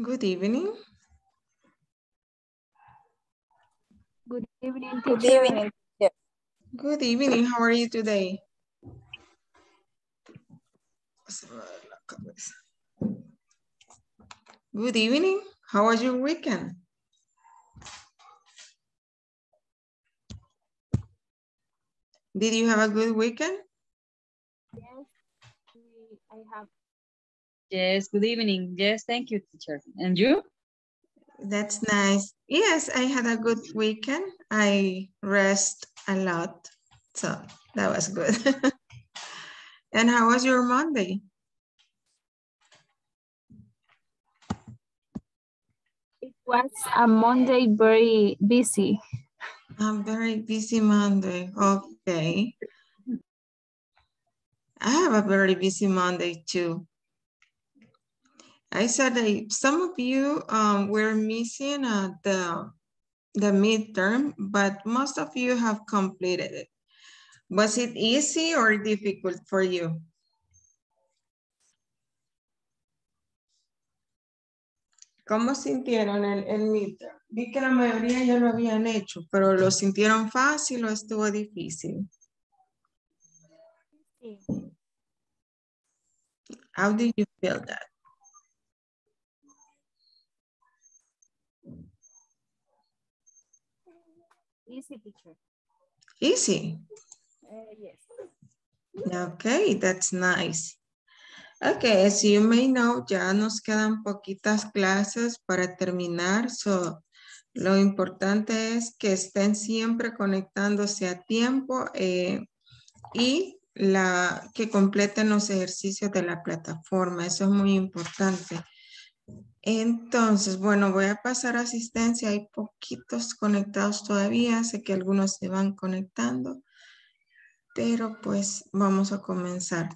Good evening. Good evening, Good evening. Good evening. How are you today? Good evening. How was your weekend? Did you have a good weekend? Yes, we- I have Yes, good evening. Yes, thank you, teacher. And you? That's nice. Yes, I had a good weekend. I rest a lot. So that was good. and how was your Monday? It was a Monday very busy. A very busy Monday. Okay. I have a very busy Monday too. I said that some of you um, were missing uh, the, the midterm, but most of you have completed it. Was it easy or difficult for you? ¿Cómo sintieron el, el midterm? Vi que la mayoría ya lo habían hecho, pero ¿lo sintieron fácil o estuvo difícil? Sí. How did you feel that? Easy, teacher. Easy. Uh, yes. Okay, that's nice. Okay, as you may know, ya nos quedan poquitas clases para terminar. So, lo importante es que estén siempre conectándose a tiempo eh, y la, que completen los ejercicios de la plataforma. Eso es muy importante. Entonces, bueno, voy a pasar asistencia. Hay poquitos conectados todavía. Sé que algunos se van conectando. Pero pues vamos a comenzar.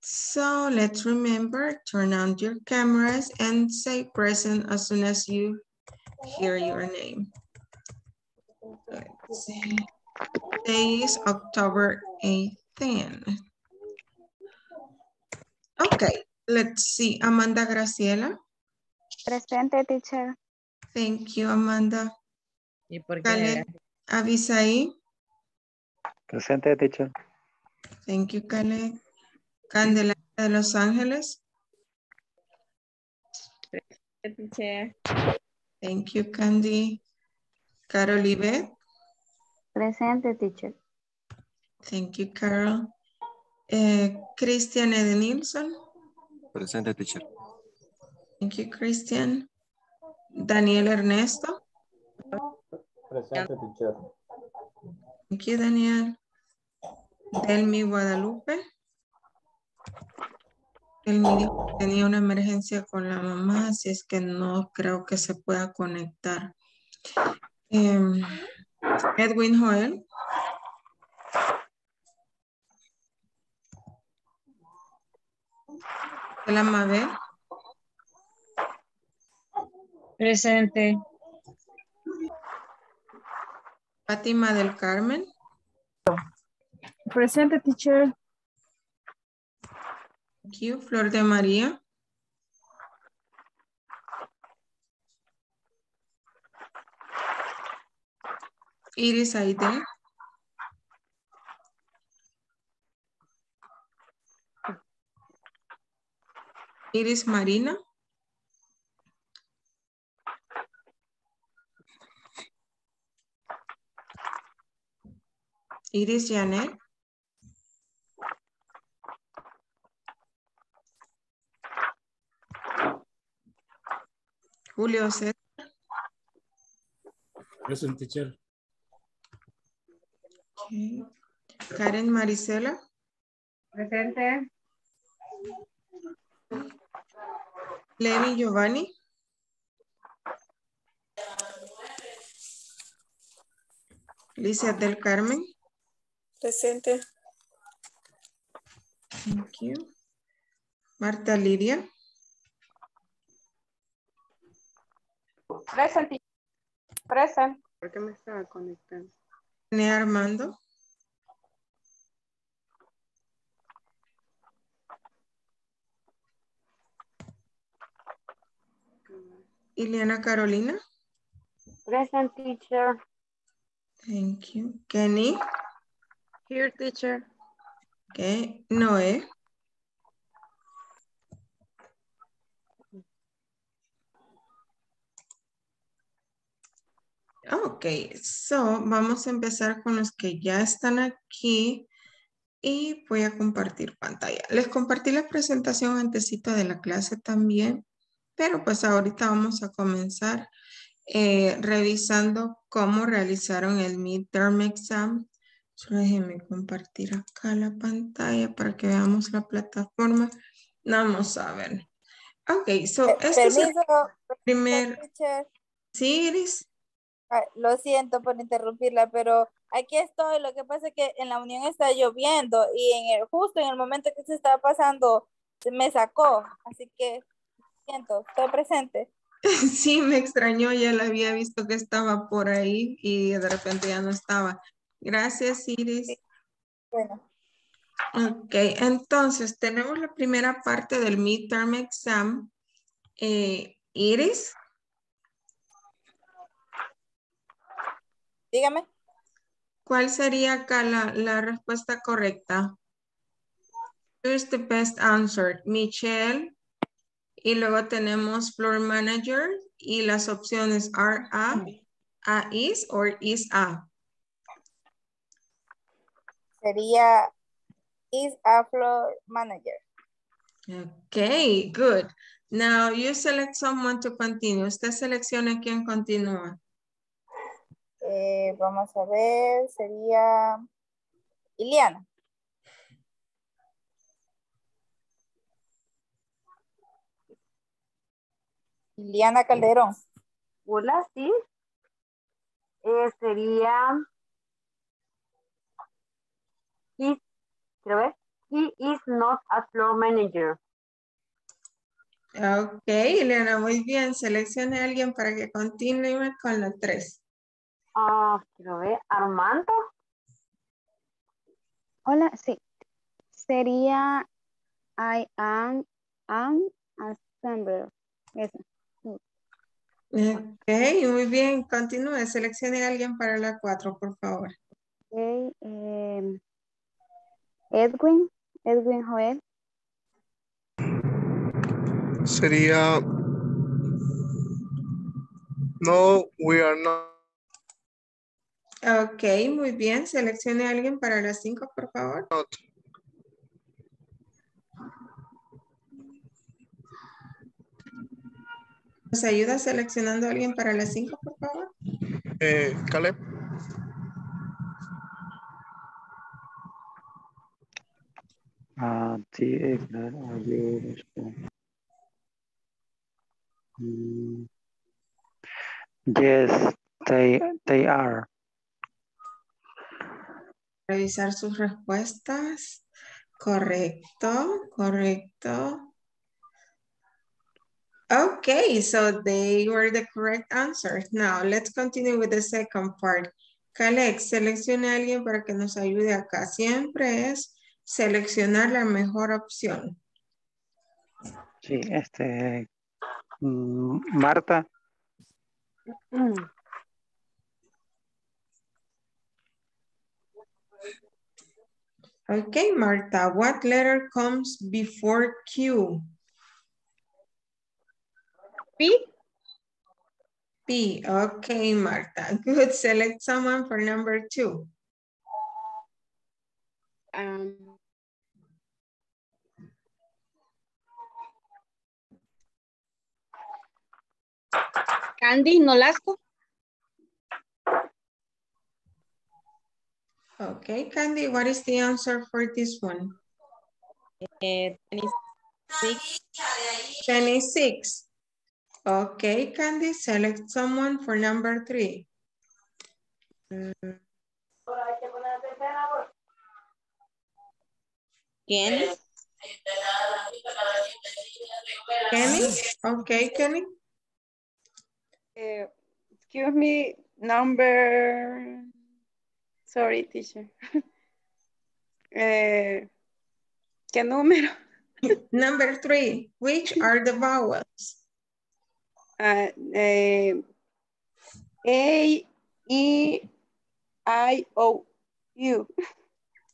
So let's remember, turn on your cameras and say present as soon as you hear your name. Let's see. Today is October 18. Okay, let's see. Amanda Graciela. Presente, teacher. Thank you, Amanda. ¿Y por Caleb Avisaí. Presente, teacher. Thank you, Caleb. Candelaria de Los Ángeles. Teacher. Thank you, Candy. Carol Ivet. Presente, teacher. Thank you, Carol. Eh, Christian Edenilson. Presente, teacher. Thank you, Christian. Daniel Ernesto. Presente, teacher. Thank you, Daniel. Delmi Guadalupe. Delmi dijo que tenía una emergencia con la mamá, así es que no creo que se pueda conectar. Em, Edwin Joel. Mabel. Presente. Fátima del Carmen. Presente, teacher. Thank you. Flor de María. Iris Aide. Iris Marina. Iris Janet. Julio César. Present, teacher. Okay. Karen Marisela. Presente. Lenny Giovanni. Licia del Carmen. Presente. Thank you. Marta Lidia. Presente. Present. ¿Por qué me estaba conectando? René Armando. Ileana Carolina. Present teacher. Thank you. Kenny. Here teacher. Okay. Noé. Ok, so vamos a empezar con los que ya están aquí y voy a compartir pantalla. Les compartí la presentación antesito de la clase también, pero pues ahorita vamos a comenzar eh, revisando cómo realizaron el midterm exam. Solo déjenme compartir acá la pantalla para que veamos la plataforma. Vamos a ver. Ok, so Eh, este es el primer... teacher. ¿Sí, Iris? Lo siento por interrumpirla, pero aquí estoy. Lo que pasa es que en la unión está lloviendo y en el, justo en el momento que se estaba pasando me sacó. Así que siento, estoy presente. Sí, me extrañó, ya la había visto que estaba por ahí y de repente ya no estaba. Gracias, Iris. Bueno, Ok, entonces tenemos la primera parte del midterm exam. Eh, Iris, dígame. ¿cuál sería acá la, la respuesta correcta? Here's the best answer. Michelle. Y luego tenemos floor manager y las opciones are a, a is or is a. Sería is a floor manager. Okay, good. Now you select someone to continue. Usted selecciona quién continúa. Eh, vamos a ver, sería Iliana. Iliana Calderón. Hola, sí. Eh, sería. He, quiero ver. He is not a floor manager. Ok, Elena, muy bien. Seleccione a alguien para que continúe con la tres. Ah, quiero ver. Armando. Hola, sí. Sería I am, am assembler. Eso. Ok, muy bien. Continúe. Seleccione a alguien para la cuatro, por favor. Ok, em, Edwin, Edwin Joel. Sería. No, we are not. Ok, muy bien. Seleccione a alguien para las cinco, por favor. ¿Nos ayuda seleccionando a alguien para las cinco, por favor? Eh, Caleb. Ah, sí, claro, mm, Yes, they, they are. Revisar sus respuestas. Correcto, correcto. Okay, so they were the correct answers. Now, let's continue with the second part. Caleb, seleccione a alguien para que nos ayude acá. Siempre es seleccionar la mejor opción. Sí, este, mm, Marta, Okay, Marta, what letter comes before Q? P. P, okay, Marta. Good, select someone for number two. Um, Candy Nolasco. Okay, Candy, what is the answer for this one? Eh, 26. 26. Okay, Candy, select someone for number three. Kenny. Kenny? Okay, Kenny. eh, excuse me, number, sorry, teacher. Eh, ¿Qué número? Number three, which are the vowels? Uh, eh, A E I O U.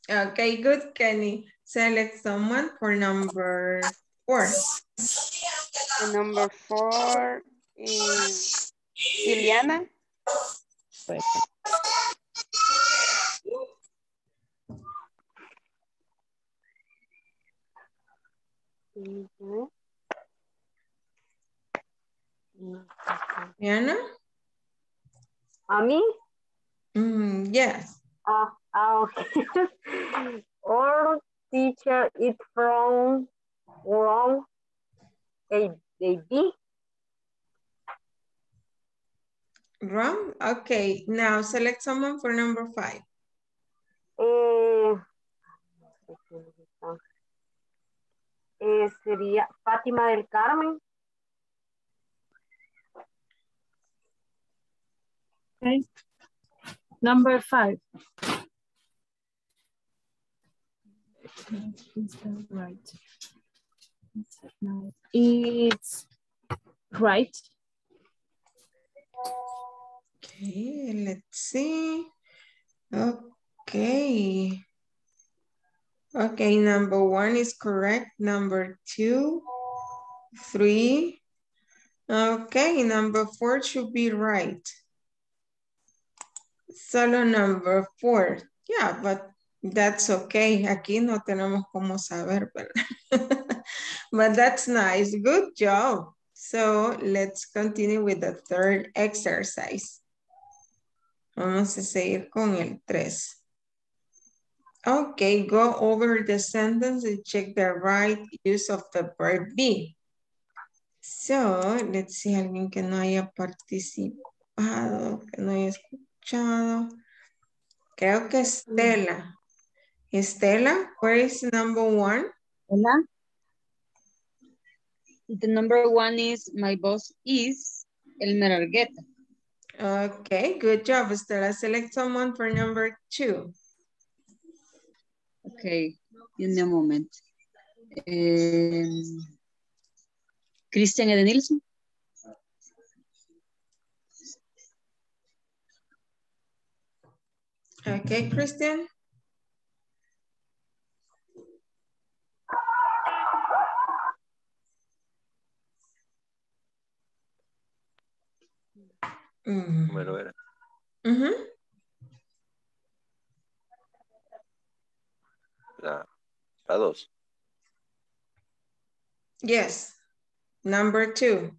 Okay, good, Kenny. Select someone for number four. The number four is Liliana. Ujú. Diana? A mí, Mm, yes. ah, ah, okay. Our teacher is from, from A, A B. Wrong? Okay, now select someone for number five. Eh, eh, sería Fátima del Carmen. Okay. Number five. Right? It's right. Okay, let's see. Okay. Okay, number one is correct. Number two, three. Okay, number four should be right. Solo number four. Yeah, but that's okay. Aquí no tenemos cómo saber, ¿verdad? but that's nice. Good job. So let's continue with the third exercise. Vamos a seguir con el tres. Okay, go over the sentence and check the right use of the verb be. So, let's see, alguien que no haya participado, que no haya escuchado. Creo que Estela. Estela, where is number one? Hola. The number one is my boss is Elmer Argueta. Okay, good job, Estela. Select someone for number two. Okay, in a moment. Um, Christian Edenilson. Okay, Christian. Mm. Número era. Mhm. La, la dos. Yes. Number two.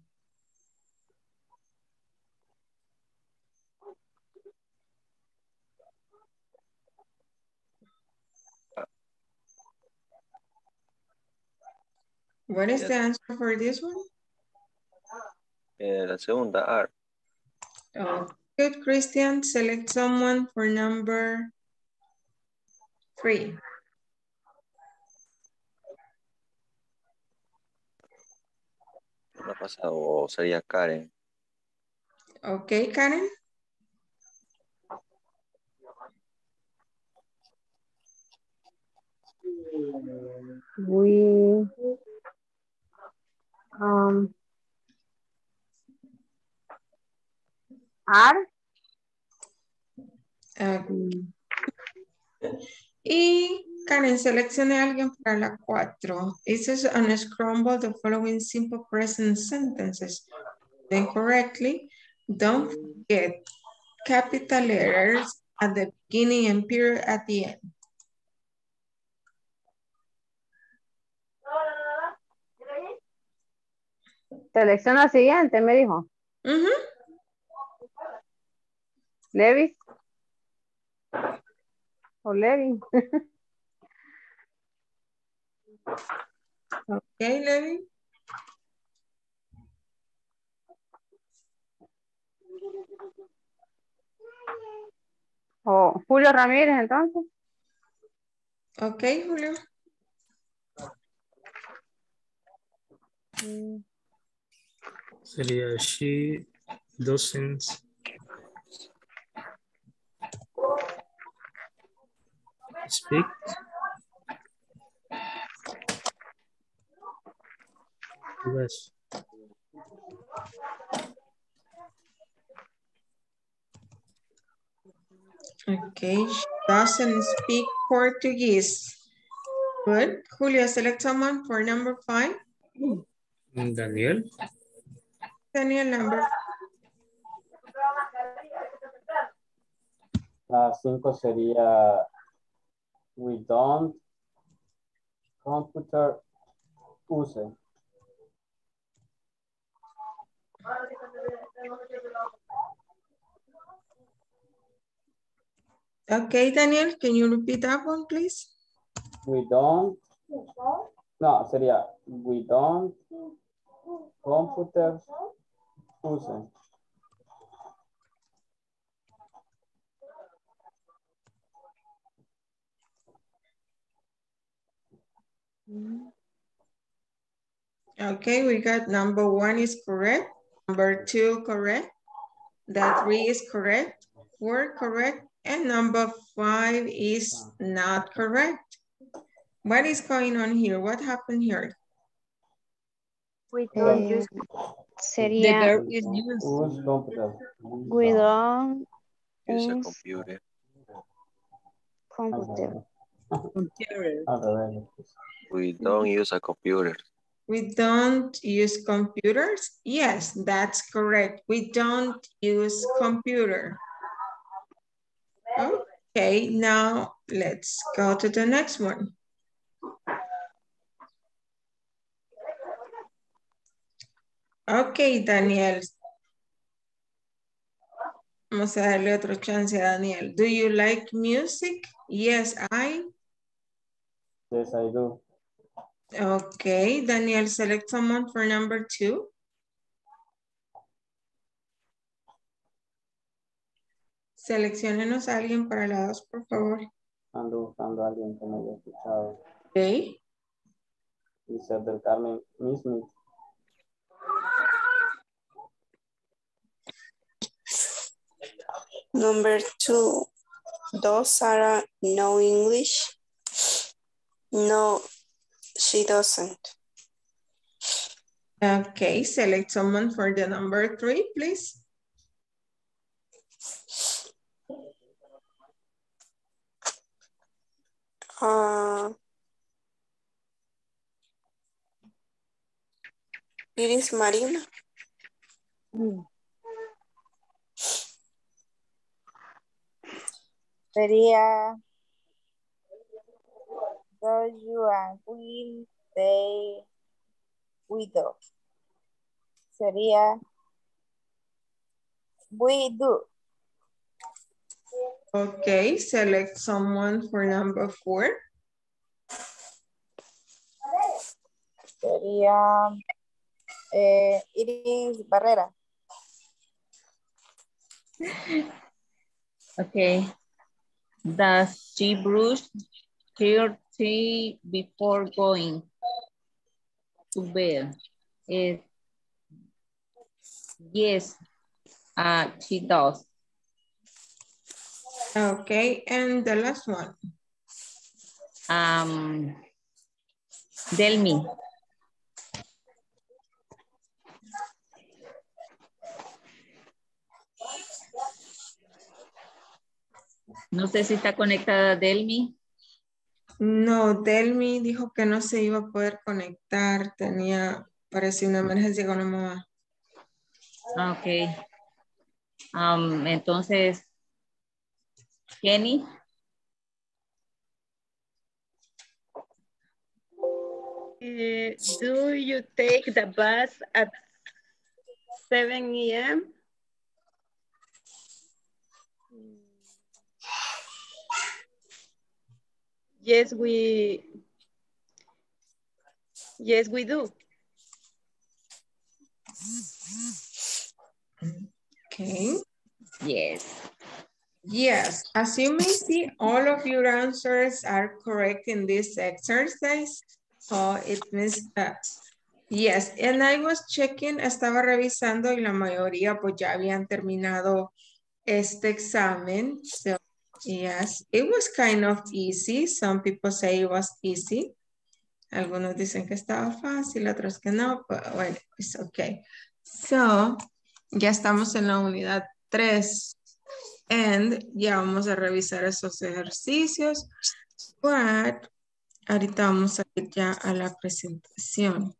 What is the Yes. answer for this one? Eh, la segunda, R. Oh, good, Christian. Select someone for number three. No ha pasado, o sería Karen. Okay, Karen. We, um, are, Ah, y Karen, seleccione a alguien para la cuatro. It says on scramble the following simple present sentences. Then correctly, don't forget capital letters at the beginning and period at the end. Selecciona la siguiente, me dijo. Ujú. Levis. O Levi. Okay, Levi. O Julio Ramírez, entonces. Okay, Julio. sería she doesn't speak English. Okay, she doesn't speak Portuguese. Good. Julia, select someone for number five. Daniel. Daniel number. La cinco sería we don't computer use. Okay, Daniel, can you repeat that one, please? We don't. No, sería we don't computer Okay, we got number one is correct, number two correct, the three is correct, four correct, and number five is not correct. What is going on here? What happened here? We don't Eh, use sería verb is used. Use computer. we don't Use a computer. computer. Computer. We don't use a computer. We don't use computers? Yes, that's correct. We don't use computer. Okay, now let's go to the next one. Okay, Daniel. Vamos a darle otro chance a Daniel. Do you like music? Yes, I. Yes, I do. Okay, Daniel, select someone for number two. Seleccionenos a alguien para la dos, por favor. Ando buscando a alguien que me haya escuchado. Ok. Dice del Carmen Mismit. Number two, does Sarah know English? No, she doesn't. Okay, select someone for the number three, please. Uh, Iris Marina. Sería Do you agree they widow? Sería We do. Okay, select someone for number four. Sería eh, Iris Barrera. Okay. Does she brush her teeth before going to bed? Eh, yes, uh, she does. Okay, and the last one. Um, Delmi. No sé si está conectada Delmi. No, Delmi dijo que no se iba a poder conectar. Tenía, parecía una emergencia con la mamá. Ah, Ok. Um, entonces, Kenny. Eh, do you take the bus at 7 a.m.? Yes, we. Yes, we do. Okay. Yes. Yes, as you may see, all of your answers are correct in this exercise. So it means that, yes, and I was checking, estaba revisando y la mayoría pues ya habían terminado este examen. So yes, it was kind of easy. Some people say it was easy. Algunos dicen que estaba fácil, otros que no, pero bueno, it's okay. So, ya estamos en la unidad 3. And ya vamos a revisar esos ejercicios. But ahorita vamos a ir ya a la presentación.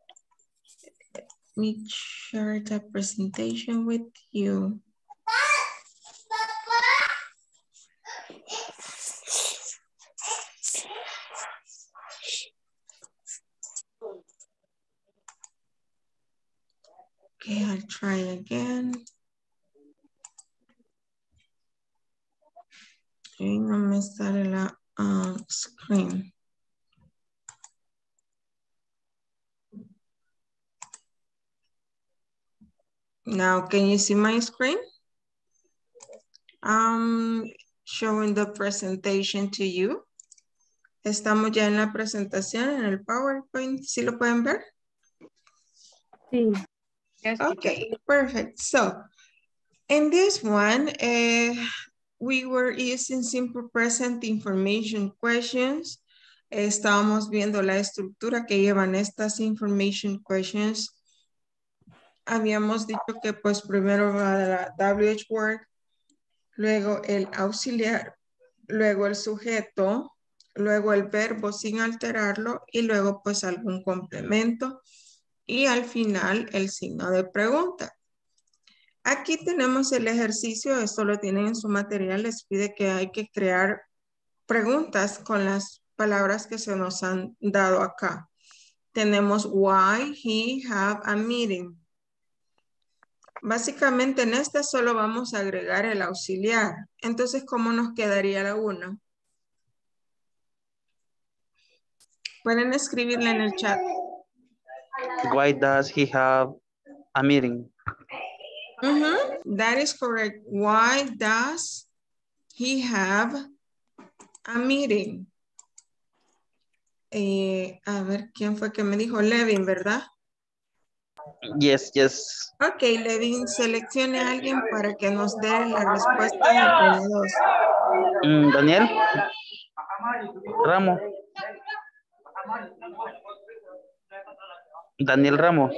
Let me share the presentation with you. Okay, I'll try again. Okay, no me sale la uh, screen. Now, can you see my screen? I'm showing the presentation to you. Estamos ya en la presentación, en el PowerPoint. ¿Sí lo pueden ver? Sí. Okay, perfect. So, in this one, uh, we were using simple present information questions. Estábamos viendo la estructura que llevan estas information questions. Habíamos dicho que pues primero va la WH word, luego el auxiliar, luego el sujeto, luego el verbo sin alterarlo y luego pues algún complemento y al final el signo de pregunta. Aquí tenemos el ejercicio, esto lo tienen en su material, les pide que hay que crear preguntas con las palabras que se nos han dado acá. Tenemos why he have a meeting. Básicamente en esta solo vamos a agregar el auxiliar. Entonces, ¿cómo nos quedaría la 1? Pueden escribirla en el chat. Why does he have a meeting? Mhm, That is correct. Why does he have a meeting? Eh, a ver, ¿quién fue que me dijo? Levin, ¿verdad? Yes, yes. Ok, Levin, seleccione a alguien para que nos dé la respuesta entre los dos. Mm, Daniel. Ramos. Daniel Ramos.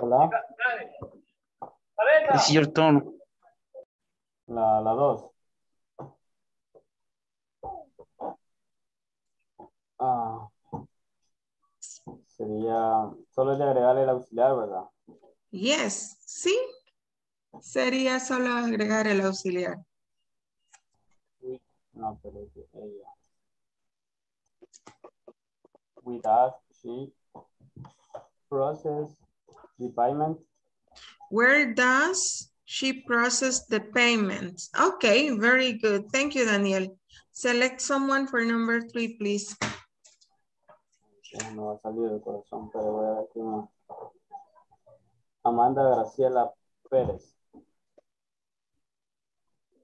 Hola. It's your turn. La, la dos. Ah, sería, solo es de agregarle el auxiliar, ¿verdad? Yes, sí. Sería solo agregar el auxiliar. No, pero ella. With us, she process the payment. Where does she process the payments? Okay, very good. Thank you, Daniel. Select someone for number three, please. No va a salir del corazón, pero voy a ver quién más. Amanda Graciela Pérez.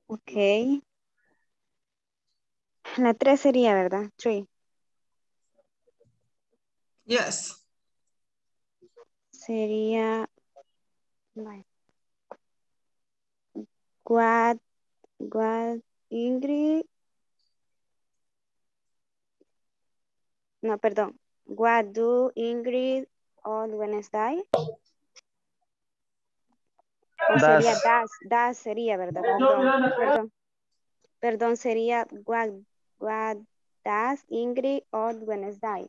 Ok. La tres sería, ¿verdad? Three. Yes. Sería. What, what Ingrid. No, perdón. What do Ingrid on Wednesday? O sería Das. das, das sería, ¿verdad? Perdón, perdón. Perdón, sería what, what does Ingrid on Wednesday?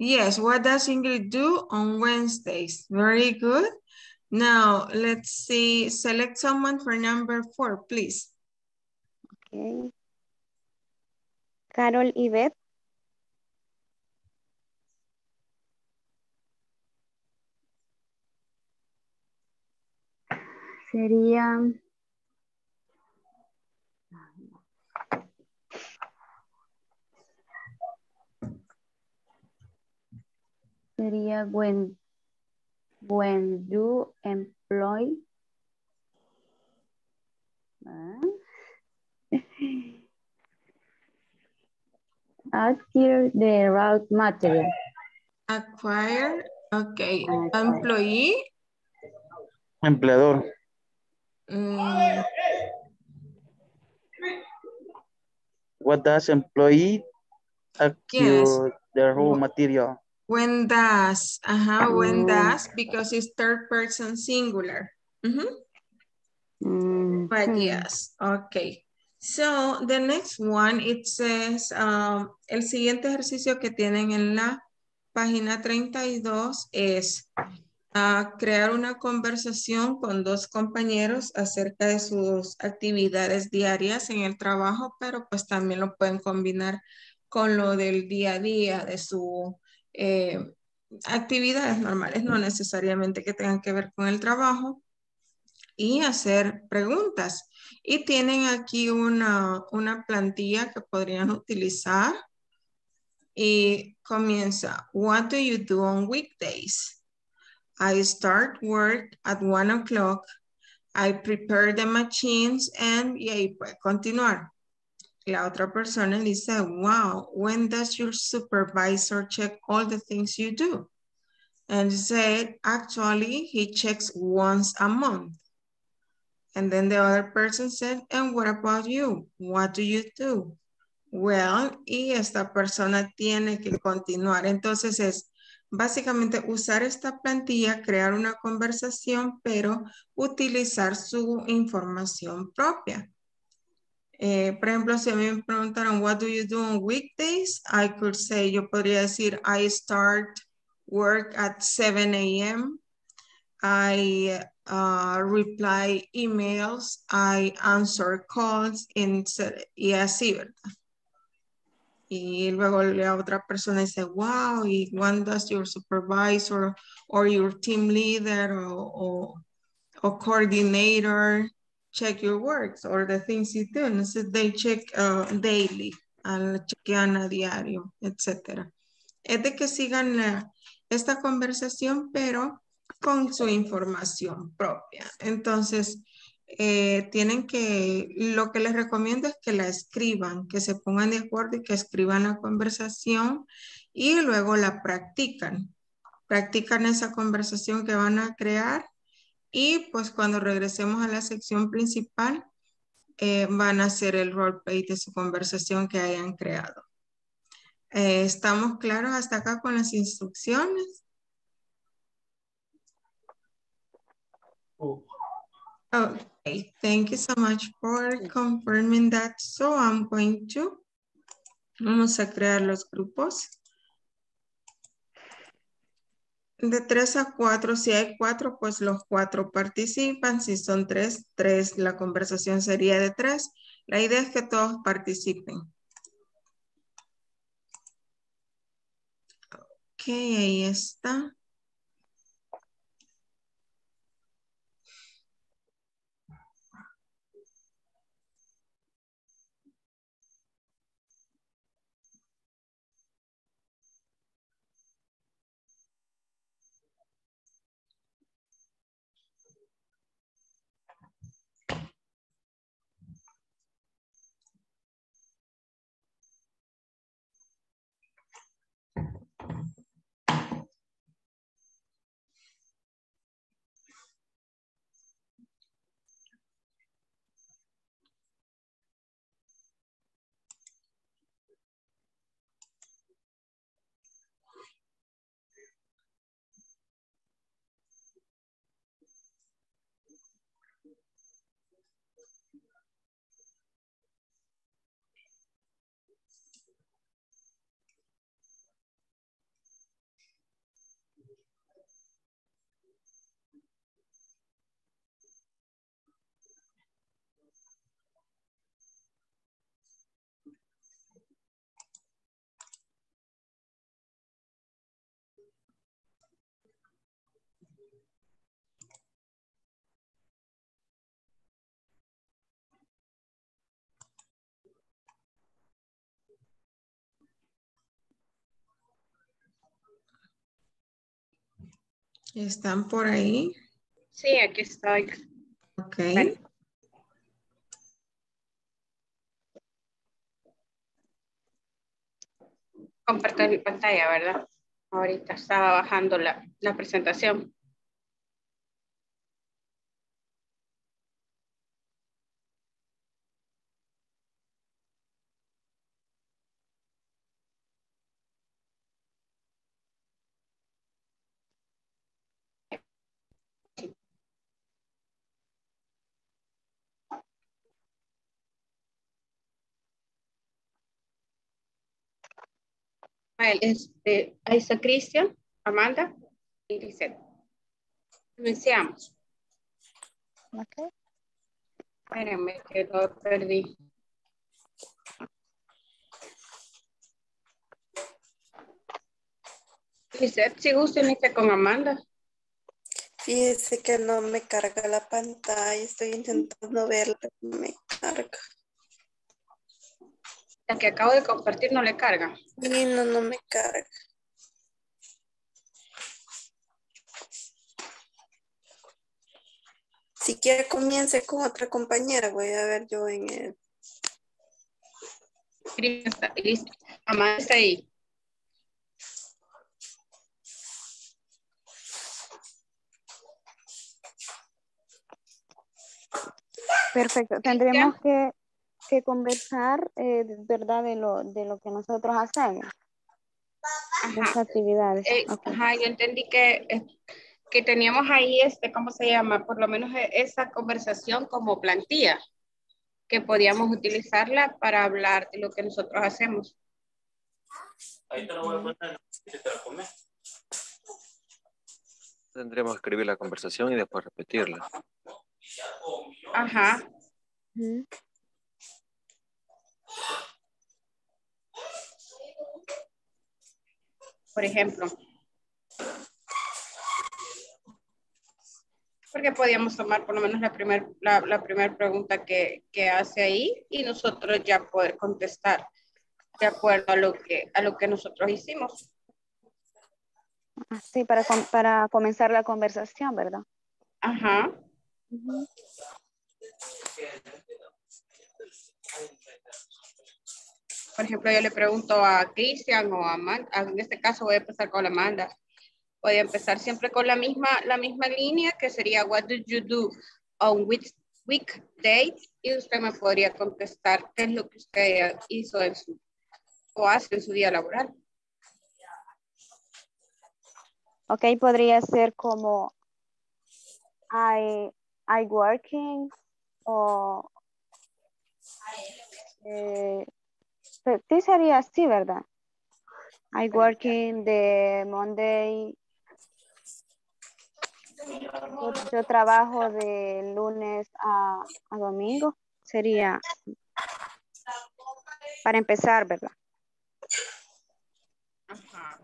Yes, what does Ingrid do on Wednesdays? Very good. Now, let's see, select someone for number four, please. Okay. Carol Yvette. Sería. Sería when, when you employ. Ah. Acquire the raw material. Acquire, okay. Employee, Empleador. mm, What does employee acquire the raw material? When does, uh-huh, when Mm. does, because it's third person singular. Mhm. But Mhm. yes, okay. So the next one, it says, um, el siguiente ejercicio que tienen en la página 32 es ah, crear una conversación con dos compañeros acerca de sus actividades diarias en el trabajo, pero pues también lo pueden combinar con lo del día a día de su eh, actividades normales, no necesariamente que tengan que ver con el trabajo y hacer preguntas. Y tienen aquí una, una plantilla que podrían utilizar y comienza, what do you do on weekdays? I start work at one o'clock. I prepare the machines and y ahí puede continuar. La otra persona dice, wow, when does your supervisor check all the things you do? And said, actually, he checks once a month. And then the other person said, and what about you? What do you do? Well, y esta persona tiene que continuar. Entonces es básicamente usar esta plantilla, crear una conversación, pero utilizar su información propia. Eh, por ejemplo, si a mí me preguntaron, what do you do on weekdays? I could say, yo podría decir, I start work at 7 a.m. I uh, reply emails, I answer calls, y así, ¿verdad? Y luego la otra persona dice, wow, y when does your supervisor or your team leader or, or coordinator check your works or the things you do? Entonces, they check uh, daily, uh, chequean a diario, etc. Es de que sigan uh, esta conversación, pero con su información propia. Entonces, eh, tienen que, lo que les recomiendo es que la escriban, que se pongan de acuerdo y que escriban la conversación y luego la practican. Practican esa conversación que van a crear y pues cuando regresemos a la sección principal eh, van a hacer el roleplay de su conversación que hayan creado. Eh, ¿Estamos claros hasta acá con las instrucciones? Okay, thank you so much for confirming that. So I'm going to, vamos a crear los grupos. De tres a cuatro, si hay cuatro, pues los cuatro participan. Si son tres, tres, la conversación sería de tres. La idea es que todos participen. Ok, ahí está. ¿Están por ahí? Sí, aquí estoy. Ok. Comparto mi pantalla, ¿verdad? Ahorita estaba bajando la, la presentación. Este, ahí está Cristian, Amanda y Lisette. Iniciamos. Ok. Espérenme que lo perdí. Lisette, si gusta, inicia con Amanda. Fíjese que no me carga la pantalla, estoy intentando verla, no me carga. La que acabo de compartir no le carga. Y no, no me carga. Si quiere comience con otra compañera, voy a ver yo en el... Está listo. Amanda está ahí. Perfecto. Tendremos que, que conversar, eh, ¿verdad? De lo, de lo que nosotros hacemos. Ajá. actividades. Eh, Ok. Ajá, yo entendí que, que teníamos ahí, este, ¿cómo se llama? Por lo menos eh, esa conversación como plantilla, que podíamos utilizarla para hablar de lo que nosotros hacemos. Ahí te lo voy a poner. Te comes. Tendremos que escribir la conversación y después repetirla. Ajá. Ujú. Por ejemplo. Porque podíamos tomar por lo menos la primera la, la primer pregunta que, que hace ahí y nosotros ya poder contestar de acuerdo a lo que, a lo que nosotros hicimos. Ah, Sí, para, para comenzar la conversación, ¿verdad? Ajá. Ujú. Por ejemplo, yo le pregunto a Cristian o a Amanda, en este caso voy a empezar con Amanda. Voy a empezar siempre con la misma, la misma línea que sería What did you do on which weekday? Y usted me podría contestar qué es lo que usted hizo en su, o hace en su día laboral. Ok, podría ser como I, I working o eh, sí sería así, ¿verdad? I working de Monday. Yo, yo trabajo de lunes a, a domingo. Sería para empezar, ¿verdad? Ajá.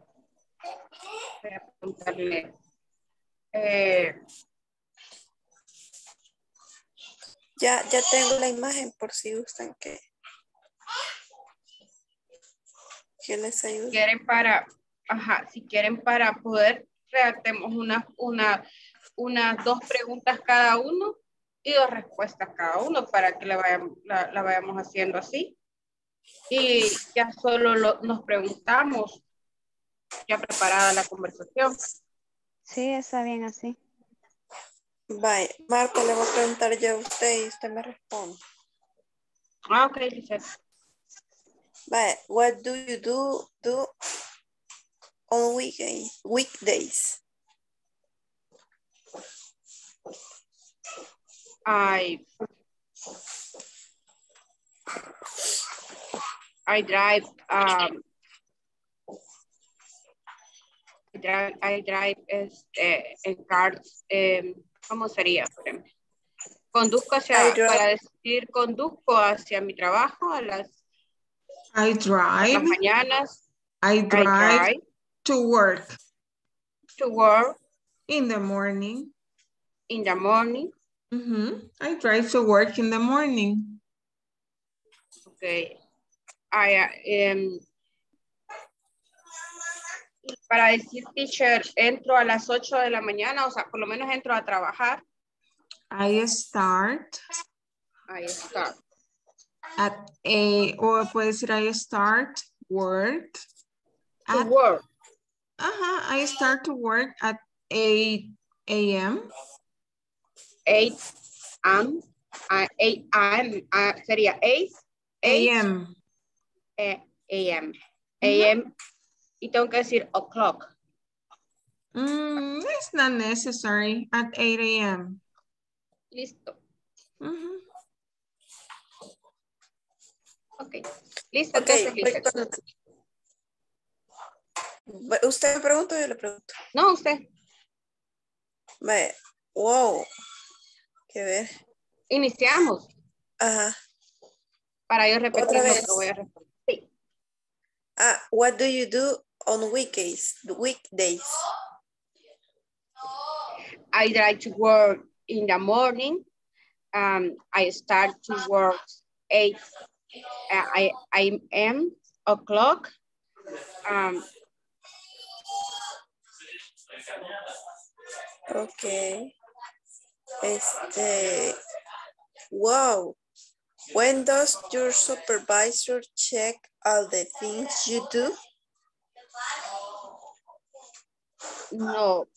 Voy a preguntarle. eh, Ya, ya tengo la imagen por si gustan que, que les ayude. quieren para, ajá, si quieren para poder, redactemos una, una, unas dos preguntas cada uno y dos respuestas cada uno para que la vayamos, la, la vayamos haciendo así. Y ya solo lo- nos preguntamos, ya preparada la conversación. Sí, está bien así. Vaya, Marta, le voy a preguntar yo a usted y usted me responde. Ah, ok, Lizeth. Vaya, what do you do, do on weekend, weekdays? I I drive um I drive, I drive este, en cars, em, ¿cómo sería? por ejemplo? Conduzco hacia, para decir conduzco hacia mi trabajo a las, I las drive. mañanas. I I drive to work to work in the morning. in the morning. Mhm. I drive to work in the morning. Okay. I, em, para decir teacher, entro a las 8 de la mañana, o sea, por lo menos entro a trabajar. I start Ahí está. At a, o puede decir I start work. To At, work. ajá, I start to work at 8 a.m. 8 am, ah, 8 am, ah, sería 8 8 a.m. am. am. Y tengo que decir o'clock. Mm, it's not necessary at 8 a.m. Listo. Mhm. Ok. Listo, okay. entonces, ¿Usted me pregunta o yo le pregunto? No, usted. Vale. Wow. Qué ver. Iniciamos. Ajá. Para yo repetir lo que voy a responder. Sí. Ah, what do you do on weekdays? Weekdays. I try to work in the morning. Um, I start to work 8 I I am o'clock. Um, Okay. Este, wow. When does your supervisor check all the things you do? no.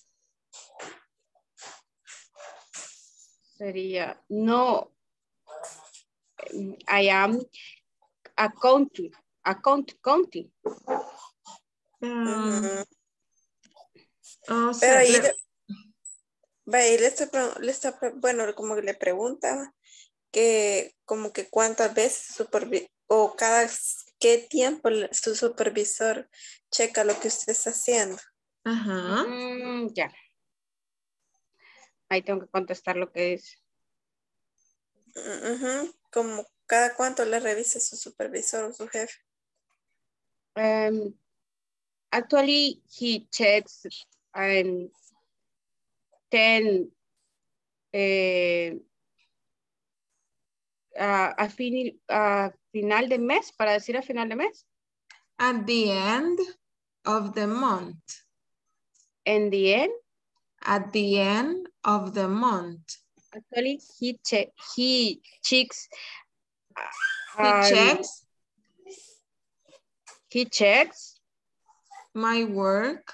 Sería no. I am accounting. Account counting. Um, o Pero sea, ahí, le- ahí le está, le está bueno, como que le pregunta que como que cuántas veces supervi- o cada qué tiempo su supervisor checa lo que usted está haciendo. Ajá. Mm, ya. Ahí tengo que contestar lo que es. Mm, ujú, Como cada cuánto le revisa su supervisor o su jefe. Um, actually, he checks um, 10 eh, a, a fin- a final de mes, para decir a final de mes. At the end of the month. In the end, At the end of the month. Actually, he he checks. He checks He checks. my work.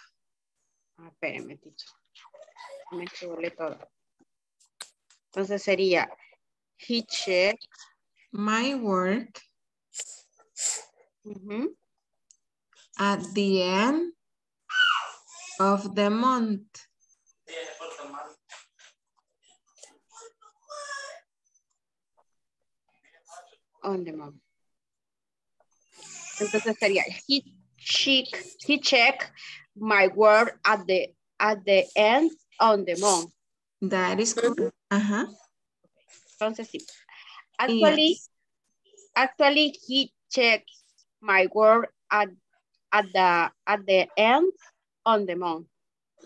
Ah, espérame, teacher. Me equivoqué todo. Entonces sería, he checks. My work ujú, at the end of the month. On the month. Entonces sería, he check, he check my work at the at the end on the month. That is correct. Ajá. Entonces sí. Actually, Yes. actually he checks my work at at the at the end on the month.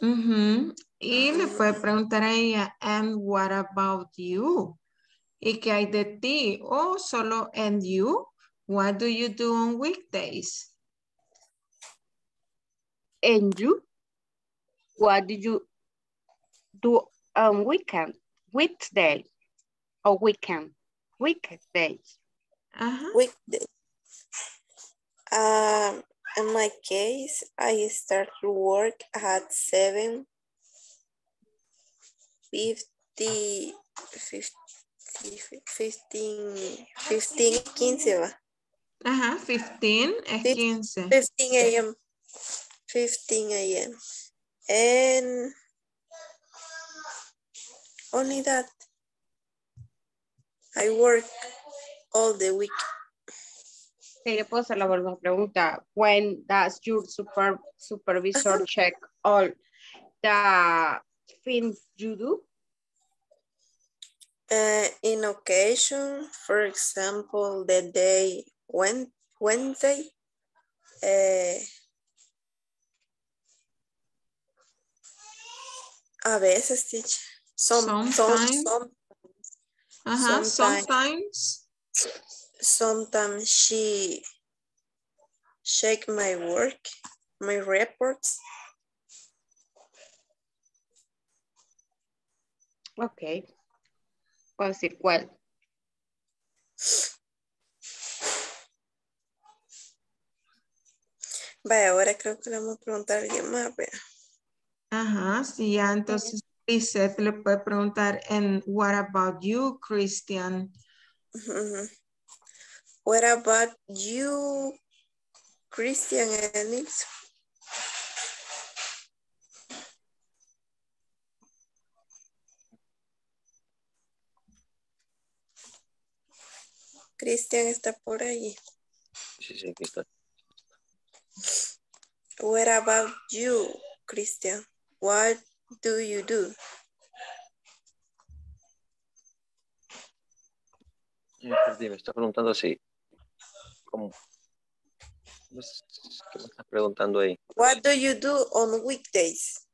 Ujú. Y le puede preguntar a ella, and what about you? ¿Y qué hay de ti? O solo, and you? What do you do on weekdays? And you? What do you do on weekend? Weekday or weekend? Weekdays. Ajá. Weekday. Um, in my case, I start to work at 7 50, 50, 15, 15, 15 va. Ajá, 15 es 15. 15 a.m. 15 a.m. And only that. I work all the week. Sí, le puedo hacer la misma pregunta. When does your super, supervisor check all the things you do? Uh, in occasion, for example, the day when Wednesday, uh, a veces, teacher. Some, some, Sometimes. some, Ajá, sometimes. sometimes. sometimes she check my work, my reports. Ok. Puedo decir cuál. Vaya, ahora creo que le vamos a preguntar a alguien más, vea. Ajá, sí, ya entonces Lisette le puede preguntar, and what about you, Christian? What about you, Christian and Nilsson? Cristian está por ahí. Sí, sí, aquí está. What about you, Christian? What do you do? Eh, perdí, me está preguntando si. ¿Cómo? ¿Qué me estás preguntando ahí? What do you do on weekdays?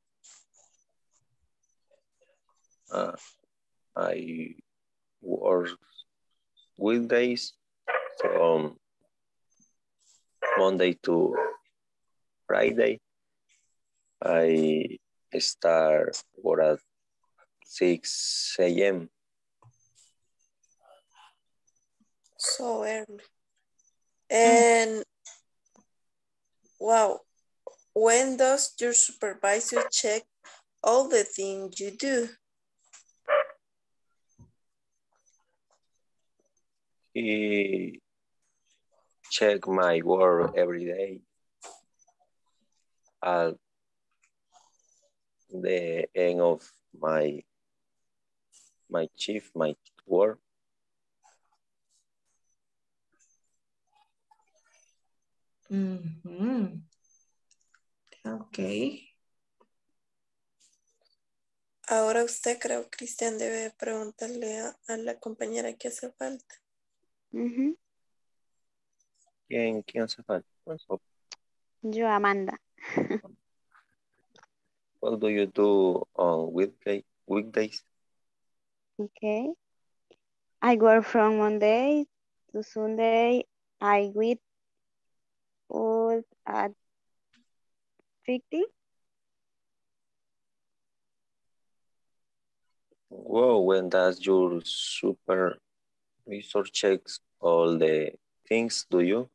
Ah, I work weekdays from Monday to Friday. I start work at 6 a.m. So early. And wow, when does your supervisor check all the things you do? He check my work every day. At the end of my my shift, my work. Ujú. Ok. Ahora usted creo, Cristian, debe preguntarle a, a la compañera que hace falta. Ujú. ¿Quién, quién hace falta? Yo, Amanda. What do you do on weekday, weekdays? Okay. I work from Monday to Sunday. I eat food at 50. Whoa, when does your supervisor checks all the things, do you?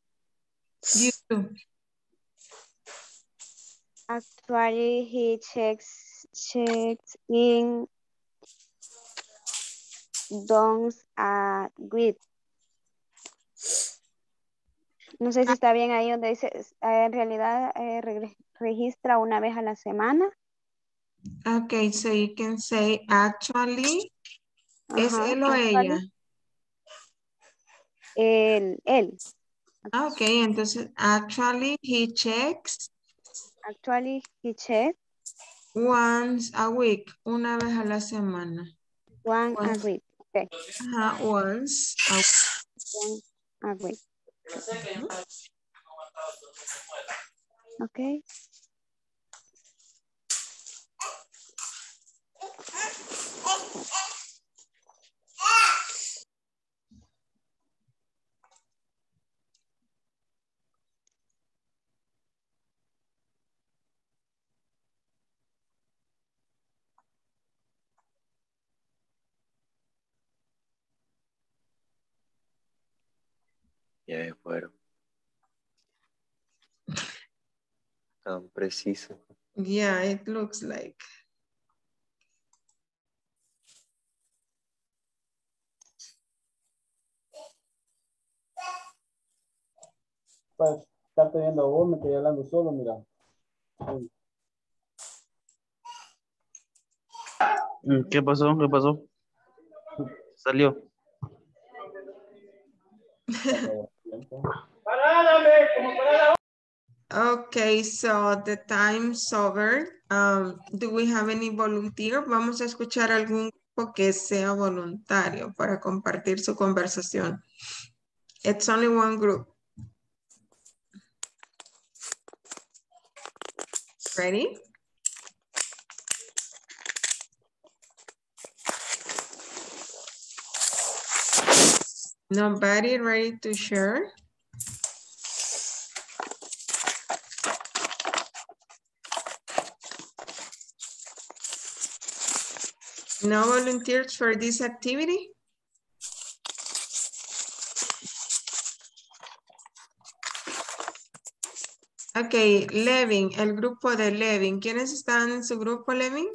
You do. Actually, he checks checks in dons at with. No sé si está bien ahí donde dice, eh, en realidad eh, registra una vez a la semana. Okay, so you can say actually. ¿Es él o ella? Actually. Él. Ah, Ok, entonces actually he checks Actually, he checks once a week, una vez a la semana. one a Once. week. Okay, Ajá, once a one a week. Okay. Ya me fueron. Tan preciso. Yeah, it looks like. Pues, estarte viendo a vos, me quedé hablando solo, mira. Sí. ¿Qué pasó? ¿Qué pasó? Salió. Okay, so the time's over. Um, do we have any volunteer? Vamos a escuchar algún grupo que sea voluntario para compartir su conversación. It's only one group. Ready? Nobody ready to share? No volunteers for this activity? Ok, Levin, el grupo de Levin. ¿Quiénes están en su grupo, Levin?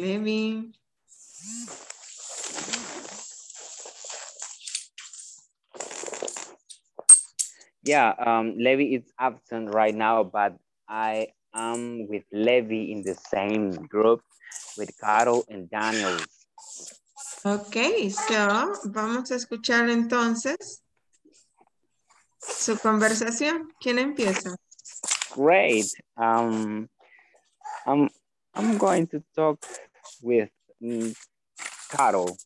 Levin. Yeah, um, Levi is absent right now, but I I'm with Levi in the same group with Carol and Daniel. Ok, so vamos a escuchar entonces su conversación. ¿Quién empieza? Great. Um, I'm, I'm going to talk with mm, Carol.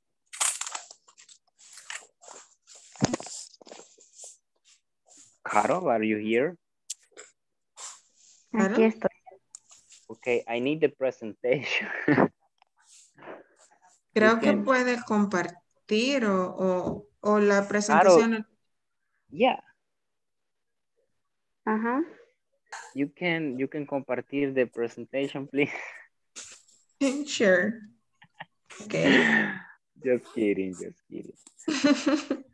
Carol, are you here? Aquí estoy. Okay, I need the presentation. Creo You que can- puede compartir o, o, o la presentación. Yeah, Ajá. you can you can compartir the presentation, please. Sure. Okay. Just kidding, just kidding.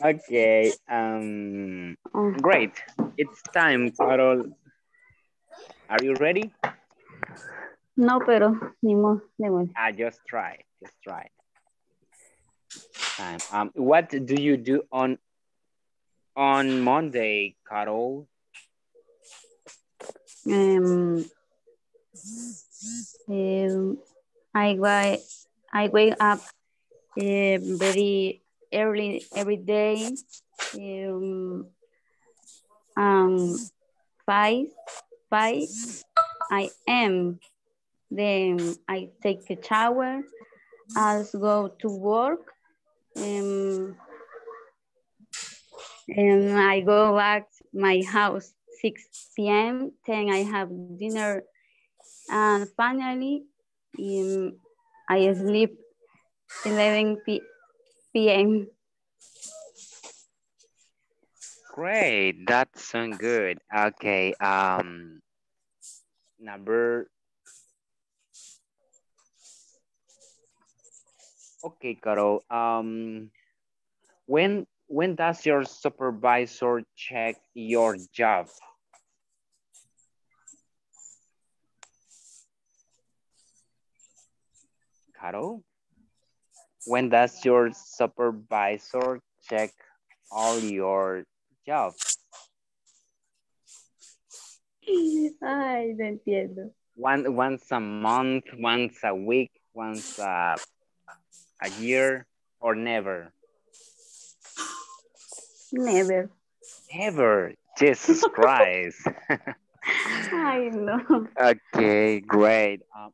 Okay, um, great. It's time, Carol. Are you ready? No, pero ni modo, démosle. Ah, just try, just try. Time. Um, what do you do on on Monday, Carol? Um, um, I, I wake up uh, very early every day. Um, um, five, five, I am. Then I take a shower. I'll go to work. Um, and I go back to my house 6 p.m. Then I have dinner, and finally, I sleep 11 p- p.m. Great, that sounds good. Okay, um, number. Okay, Carol. Um, when when does your supervisor check your job? Carol, when does your supervisor check all your jobs? Ay, no entiendo. One, once a month, once a week, once a, a year, or never? Never. Never. Jesus Christ. I know. okay, great. Um,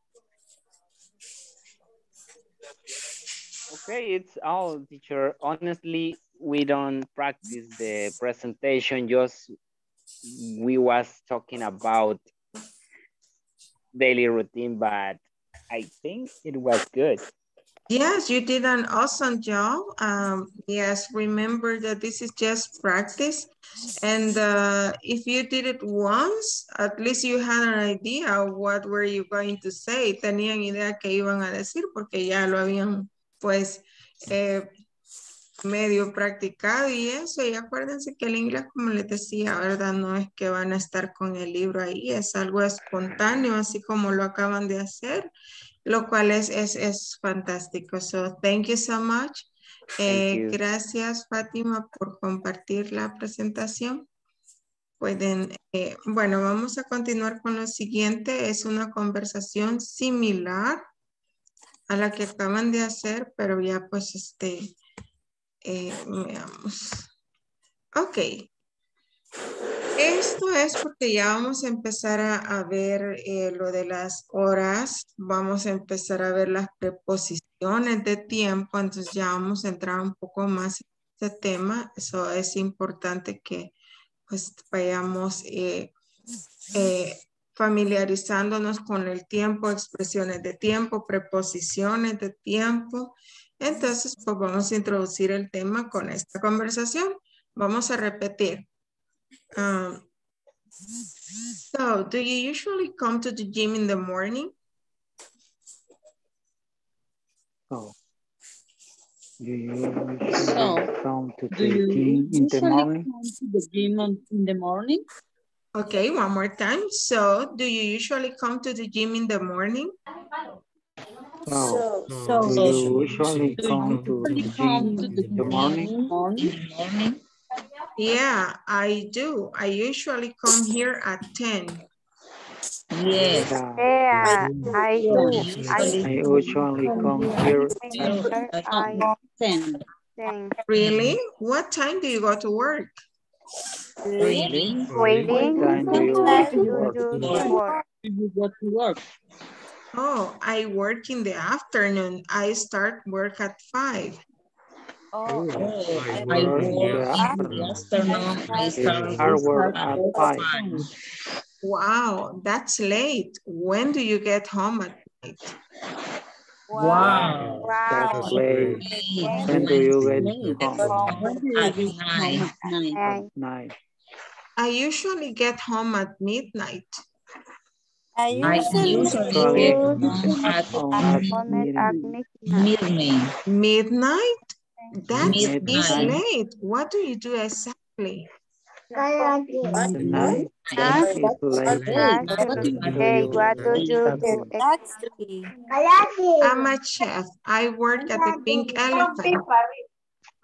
okay, it's all, teacher. Honestly, we don't practice the presentation. Just we was talking about daily routine, but I think it was good. Yes, you did an awesome job. Um, yes, remember that this is just practice. And uh, if you did it once, at least you had an idea of what were you going to say. Tenían idea que iban a decir porque ya lo habían pues eh, medio practicado y eso. Y acuérdense que el inglés, como les decía, ¿verdad? No es que van a estar con el libro ahí, es algo espontáneo, así como lo acaban de hacer lo cual es, es, es fantástico. So, thank you so much. Eh, you. gracias, Fátima, por compartir la presentación. Pueden, eh, bueno, vamos a continuar con lo siguiente. Es una conversación similar a la que acaban de hacer, pero ya pues este, eh, veamos. Ok. Esto es porque ya vamos a empezar a, a ver eh, lo de las horas, vamos a empezar a ver las preposiciones de tiempo, entonces ya vamos a entrar un poco más en este tema, eso es importante que pues vayamos eh, eh, familiarizándonos con el tiempo, expresiones de tiempo, preposiciones de tiempo, entonces pues vamos a introducir el tema con esta conversación, vamos a repetir. Um, so, do you usually come to the gym in the morning? So, do you So, usually come to the gym in the usually morning? come to the gym on, in the morning? Okay, one more time. So, do you usually come to the gym in the morning? So, So, do you usually do come you to the gym to the in the morning? morning? morning? Yeah, I do. I usually come here at 10. Yes. Yeah, I do. I I usually come here I Ten. Really? What time do you go to work? Really? waiting Time do you to go to work? do. You go to work. Oh, I work in the afternoon. I start work at five. Oh, oh I I work work in the afternoon. afternoon. I start I work work at at five. five. Wow, that's late. When do you get home at night? Wow. That's Wow. late. Late. When do you get Late. home? When do you At get home at night? And Nine. I usually get home at midnight. I I usually usually get Good. home at Home at at moment at midnight. midnight. midnight. Midnight? That is Midnight. late. What do you do exactly? The night Huh? is late. Actually, Do hey, you what do you do? exactly? I'm a chef. I work at the Pink Elephant.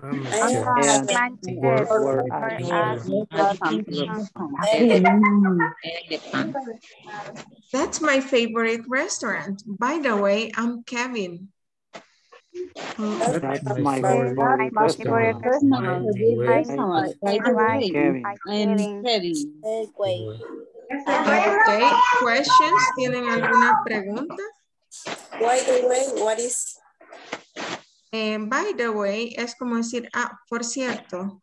I'm a chef. That's my favorite restaurant. By the way, I'm Kevin. My. Okay, questions? ¿Tienen alguna pregunta? By the way, what is Eh, by the way, es como decir, ah, por cierto.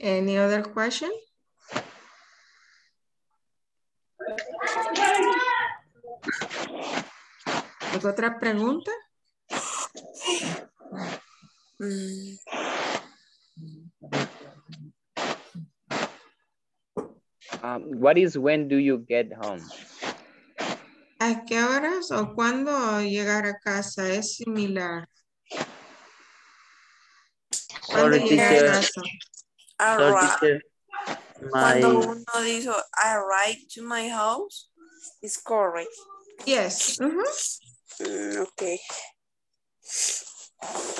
Any other question? ¿Alguna otra pregunta? mm, Um, what is when do you get home? ¿A qué horas o cuándo llegar a casa? Es similar. ¿Cuándo Sorry, llegar a teacher. casa? Sorry, teacher. Cuando My uno dijo I arrive to my house, is correct. Yes. ujú. Mm, okay.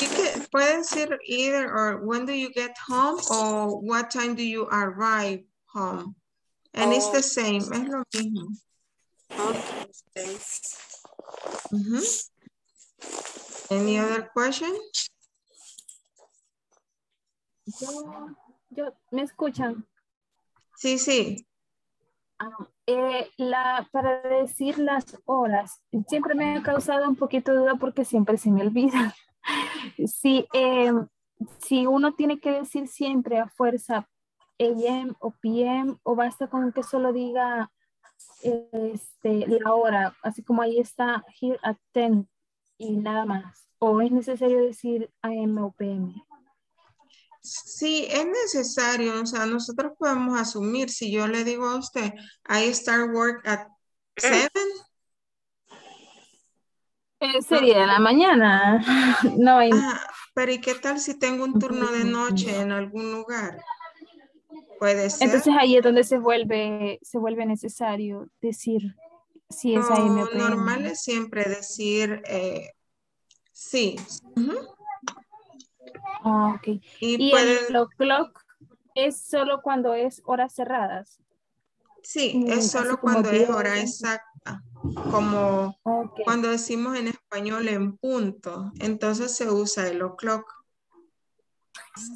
You can, puede decir either or when do you get home or what time do you arrive home? And it's Oh. the same, es lo mismo. Okay. Ujú. Any other question? Yo, yo, ¿me escuchan? Sí, sí. Ah, eh, la, para decir las horas, siempre me ha causado un poquito de duda porque siempre se me olvida. Si, eh, si uno tiene que decir siempre a fuerza AM o PM o basta con que solo diga este, la hora, así como ahí está here at 10 y nada más. O es necesario decir AM o PM. Sí, es necesario, o sea, nosotros podemos asumir, si yo le digo a usted, I start work at seven, Eh, sería en la mañana. No, Ajá, pero ¿y qué tal si tengo un turno de noche en algún lugar? Puede ser. Entonces ahí es donde se vuelve, se vuelve necesario decir si es AM Lo o PM. normal es siempre decir eh, sí. Ujú. Ah, ok. Y Y puede- el o'clock es solo cuando es horas cerradas. Sí, Mm, es solo cuando es hora exacta, como cuando decimos en español en punto, entonces se usa el o'clock.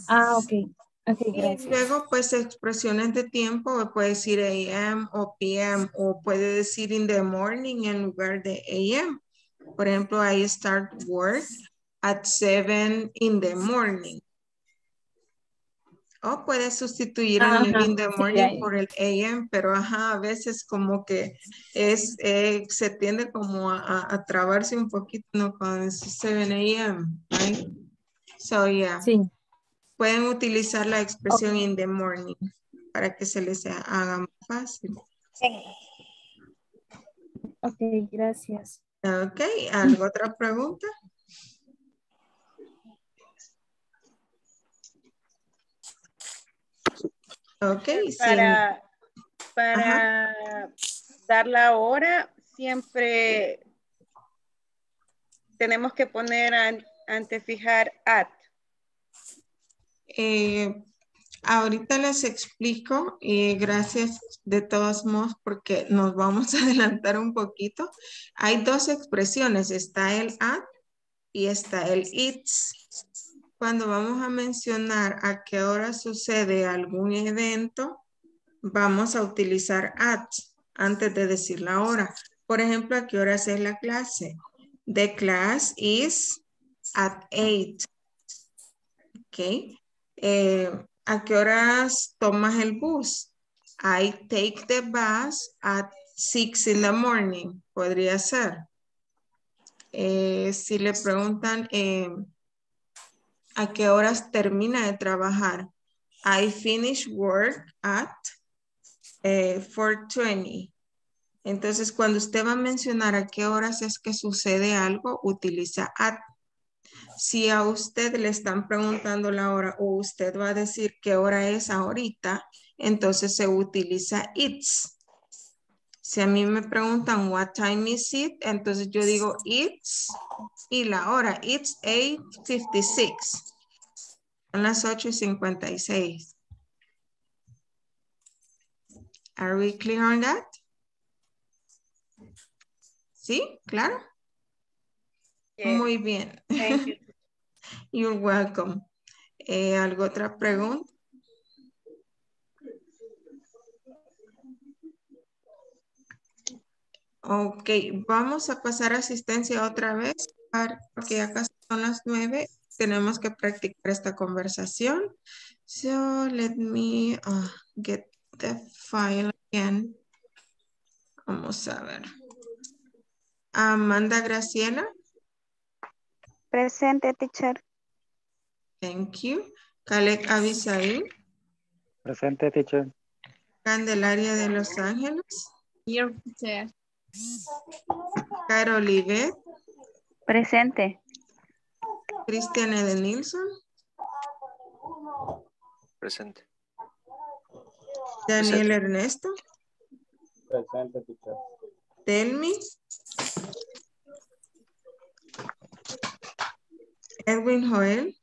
Ah, ok. Y luego, pues, expresiones de tiempo, puede decir AM o PM, o puede decir in the morning en lugar de AM. Por ejemplo, I start work at 7 in the morning. O puede sustituir el Ajá, in the sí, morning por el AM, pero ajá, a veces como que es, eh, se tiende como a, a- trabarse un poquito, ¿no? Con el 7 AM, right? So, yeah. Sí. Pueden utilizar la expresión in the morning para que se les haga más fácil. Ok, gracias. Ok, ¿alguna otra pregunta? Ok, sí. Para, para dar la hora, siempre tenemos que poner an- antefijar at. Eh, Ahorita les explico y gracias de todos modos porque nos vamos a adelantar un poquito. Hay dos expresiones, está el at y está el it's. Cuando vamos a mencionar a qué hora sucede algún evento, vamos a utilizar at antes de decir la hora. Por ejemplo, ¿a qué hora es la clase? The class is at 8. Ok. Eh, ¿A qué horas tomas el bus? I take the bus at 6 in the morning. Podría ser. Eh, si le preguntan eh, a qué horas termina de trabajar. I finish work at eh, 4.20. Entonces, cuando usted va a mencionar a qué horas es que sucede algo, utiliza at. Si a usted le están preguntando la hora o usted va a decir qué hora es ahorita, entonces se utiliza it's. Si a mí me preguntan what time is it, entonces yo digo it's y la hora, it's 8.56. Son las 8 y 56. Are we clear on that? ¿Sí? ¿Claro? Muy bien. Thank you. You're welcome. Eh, ¿Algo otra pregunta? Ok, vamos a pasar asistencia otra vez porque acá son las nueve. Tenemos que practicar esta conversación. So let me uh, get the file again. Vamos a ver. Amanda Graciela. Presente, teacher. Thank you. Caleb Abisaí. Presente, teacher. Candelaria de Los Ángeles. Here, teacher. Carol Ivet. Presente. Cristian Edenilson. Presente. Daniel Ernesto. Presente, teacher. Telmi. Edwin Joel.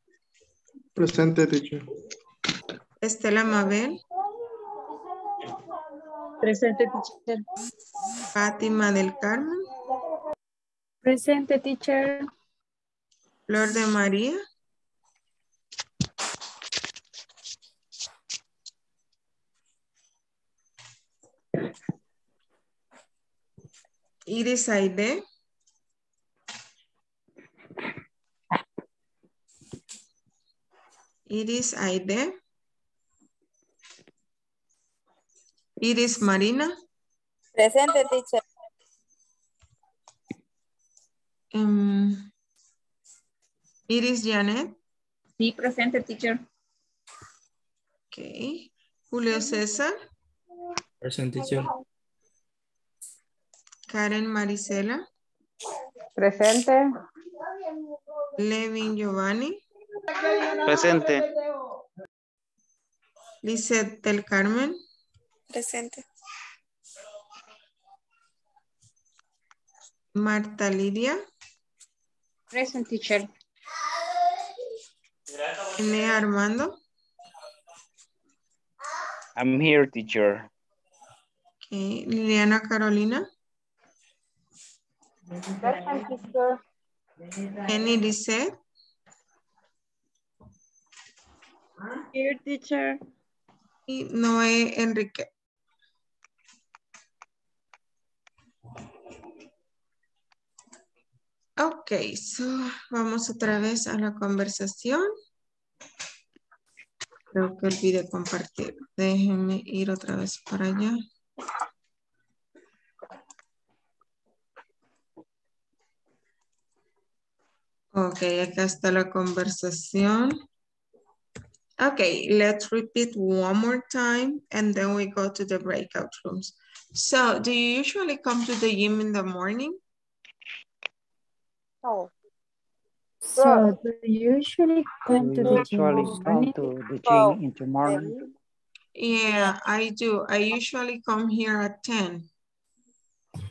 Presente, teacher. Estela Mabel. Presente, teacher. Fátima del Carmen. Presente, teacher. Flor de María. Iris Aide. Iris Aide. Iris Marina. Presente, teacher. Em, Iris Janet. Sí, presente, teacher. Ok. Julio César. Present teacher. Karen Marisela. Presente. Levin Giovanni. Presente. Lizeth del Carmen. Presente. Marta Lidia. Present, teacher. N. Armando. I'm here, teacher. Ok. Liliana Carolina. Present, teacher. Jenny Lisette. Here, teacher. Y Noé Enrique. Ok, so vamos otra vez a la conversación. Creo que olvidé compartir. Déjenme ir otra vez para allá. Ok, acá está la conversación. Okay, let's repeat one more time and then we go to the breakout rooms. So, do you usually come to the gym in the morning? No. So do you usually come to the gym in usually the come morning? to the gym in the morning. Yeah, I do. I usually come here at 10.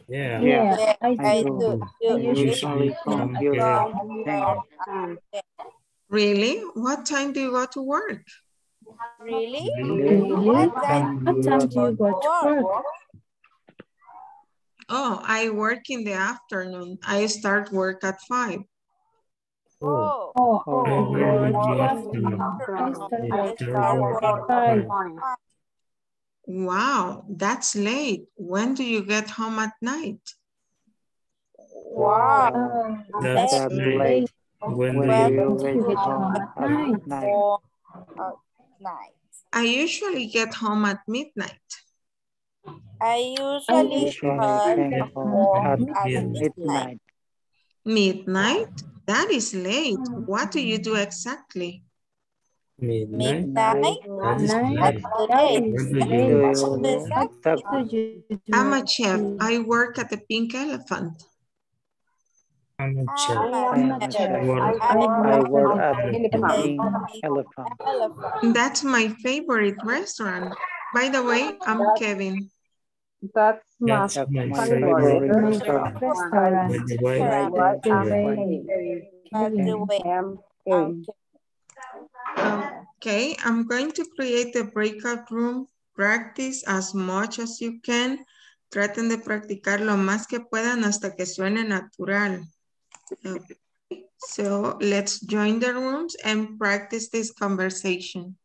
Yeah. Yeah, I I do. do. I usually usually come come here at 10. here at 10. Really? What time do you go to work? Really? Really? What time What time do you go to work? Oh, I work in the afternoon. I start work at five. Oh, Oh, Oh, I work work in the afternoon. afternoon. I Yeah, start work work at five. Wow, that's late. When do you get home at night? wow. Oh, That's That's late. late. When do When you do you get home at night? Night. Oh, night. I usually get home at midnight. I I usually usually cut get home home at at midnight. Midnight. Midnight? That is late. What do you do exactly? Midnight. Midnight? That is Night. late. That Late. is What do you Do late. you Exactly. talk? What do you do? I'm a chef. exactly? I work at the Pink Elephant. I'm a chef. I'm I'm a a I chef. chef. work I I I work work at at the the elephant. pink elephant. elephant. That's my favorite restaurant. By the way, I'm Kevin. That's my favorite restaurant. Okay, I'm going to create a breakout room. Practice as much as you can. Traten de practicar lo más que puedan hasta que suene natural. Okay. So let's join the rooms and practice this conversation.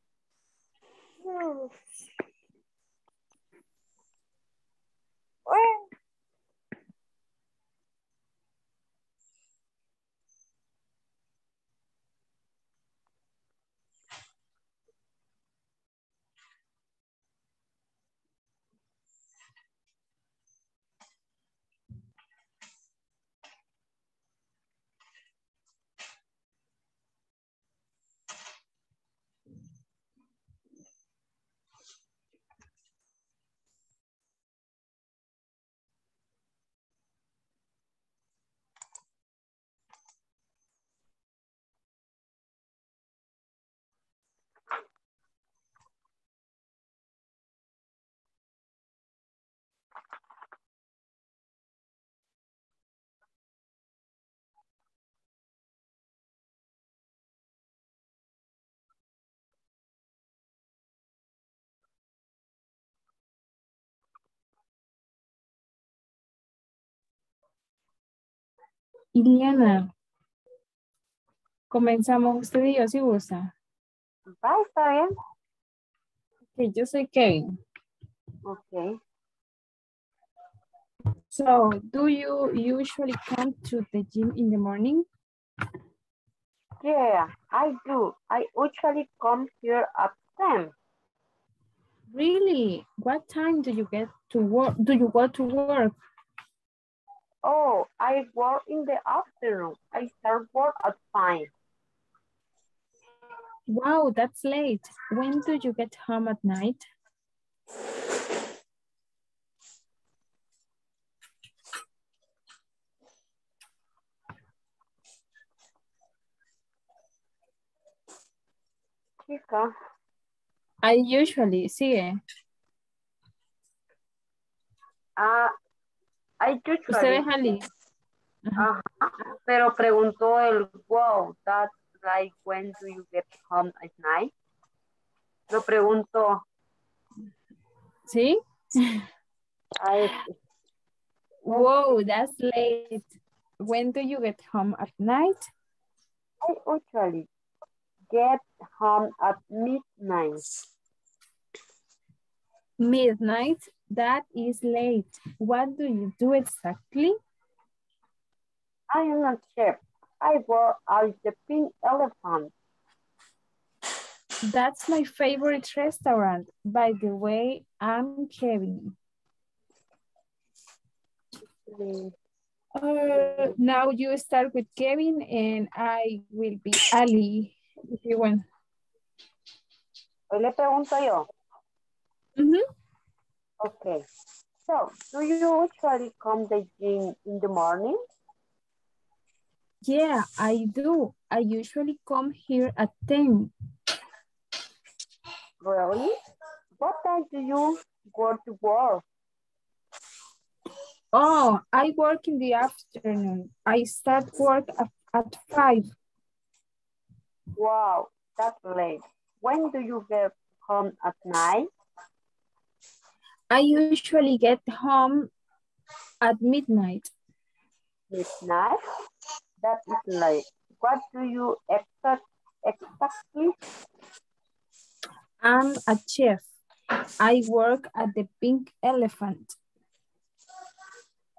Iliana, comenzamos usted y yo si gusta. Va, está bien. Ok, yo soy Kevin. Ok. So, do you usually come to the gym in the morning? Yeah, I do. I usually come here at 10. Really? What time do you get to work? Do you go to work? Oh, I work in the afternoon. I start work at 5. Wow, that's late. When do you get home at night? Chica. I usually, sigue. Ah, I Usted usually. es Ali. Ajá. Pero preguntó el wow, that's like when do you get home at night? Lo preguntó. ¿Sí? Ay, Whoa, that's late. When do you get home at night? I usually get home at midnight. Midnight, that is late. What do you do exactly? I am a chef. I work at the Pink Elephant. That's my favorite restaurant. By the way, I'm Kevin. Mm, Uh, now you start with Kevin and I will be Ali, if you want. Hoy le pregunto yo. Mhm. Okay. So, do you usually come the gym in the morning? Yeah, I do. I usually come here at 10. Really? What time do you go to work? Oh, I work in the afternoon. I start work at, at 5. Wow, that's late. when do you get home at night? I usually get home at midnight. Midnight? That is late. What do you expect exactly? I'm a chef. I work at the Pink Elephant.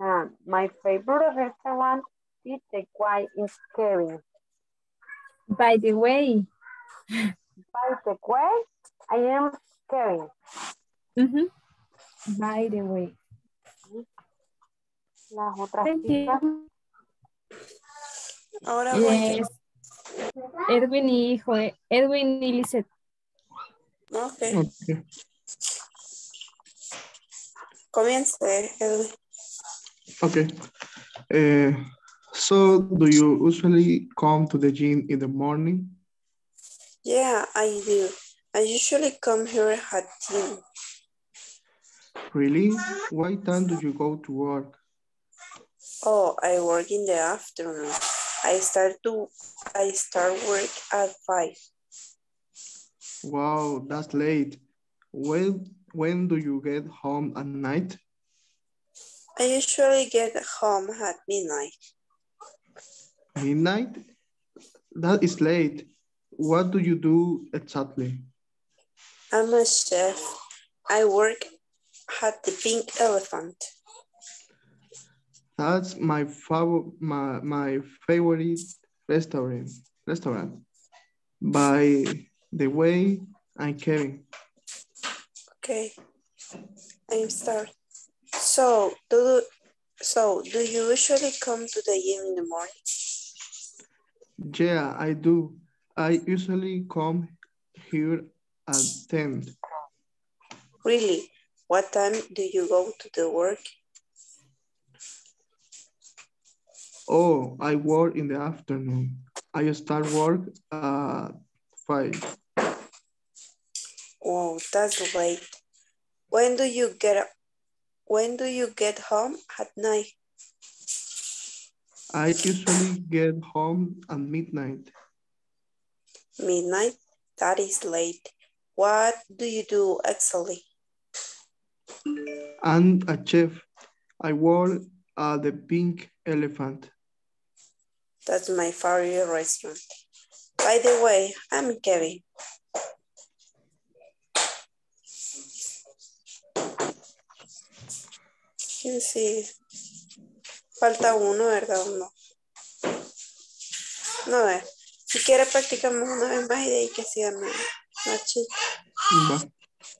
Um, my favorite restaurant is the Quay in Kevin. By the way, By the way, I am Kevin. mhm, by the way. Las otras Thank chicas. you. Ahora voy Edwin y hijo de Edwin y Lisette. Ok. Okay. Comience, Edwin. Okay. Uh, so, do you usually come to the gym in the morning? Yeah, I do. I usually come here at 10. Really? What time do you go to work? Oh, I work in the afternoon. I start to I start work at 5. Wow, that's late. When when do you get home at night? I usually get home at midnight. Midnight? That is late. What do you do exactly? I'm a chef. I work at the Pink Elephant. That's my favorite my, my favorite restaurant restaurant. By the way, I'm Kevin. Okay. I'm start. So do so do you usually come to the gym in the morning? Yeah, I do. I usually come here at 10. Really? What time do you go to the work? Oh, I work in the afternoon. I start work at 5. Oh, that's late. When do you get when do you get home at night? I usually get home at midnight. Midnight? That is late. What do you do exactly? I'm a chef. I work at the Pink Elephant. That's my favorite restaurant. By the way, I'm Kevin. ¿Quién sigue? Falta uno, ¿verdad? Uno. No, ver. Si quiere practicamos una vez más y de ahí que siga más.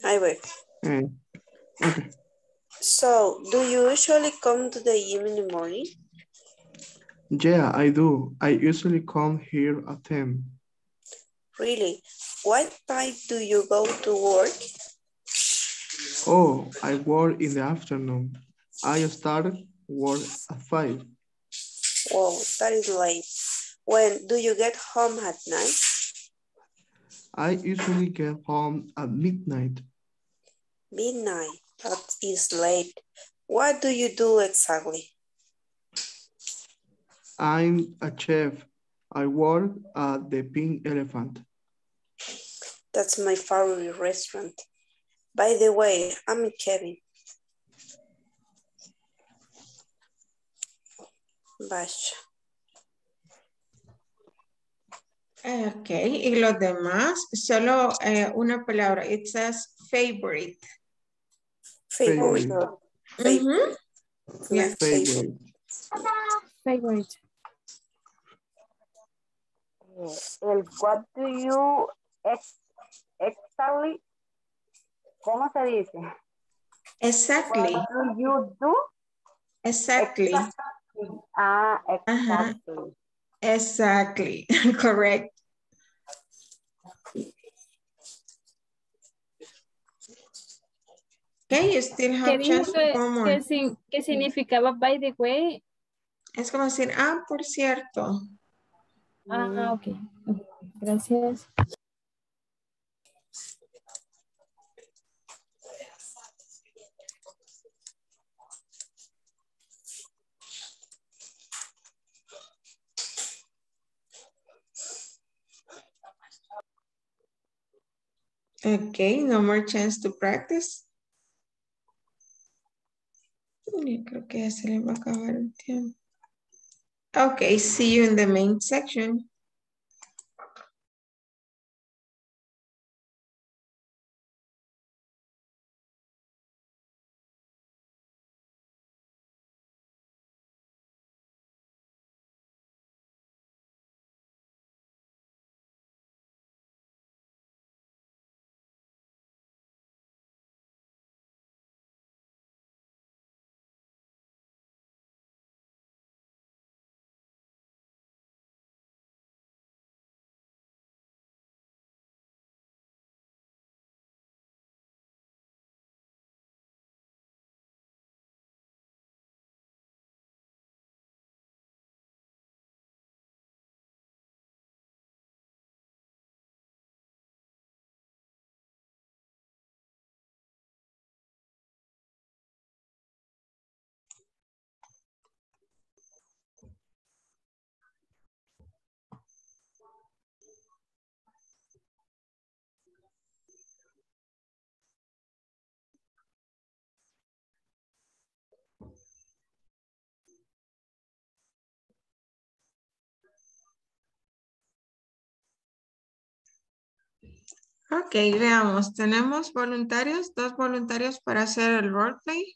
Ahí voy. Eh, okay. So, do you usually come to the gym in the morning? Yeah, I do. I usually come here at 10. Really? What time do you go to work? Oh, I work in the afternoon. I start work at 5. Whoa, that is late. When do you get home at night? I usually get home at midnight. Midnight. That is late. What do you do exactly? I'm a chef. I work at the Pink Elephant. That's my favorite restaurant. By the way, I'm Kevin. Vaya. Ok, y los demás, solo eh, una palabra. It says favorite. Favorite. Mhm. Yeah. Favorite. Favorite. El what do you ex exactly, ¿cómo se dice? Exactly. What do you do? Exactly. Ah, Ajá. exactly. Exactly. Correct. Okay, you still ¿Qué have dijo chance que, for one more. que sin- que significaba by the way? Es como decir, ah, por cierto. Ah, ok, Gracias. Okay, no more chance to practice. Creo que ya se le va a acabar el tiempo. Okay, see you in the main section. Ok, veamos. Tenemos voluntarios, dos voluntarios para hacer el roleplay.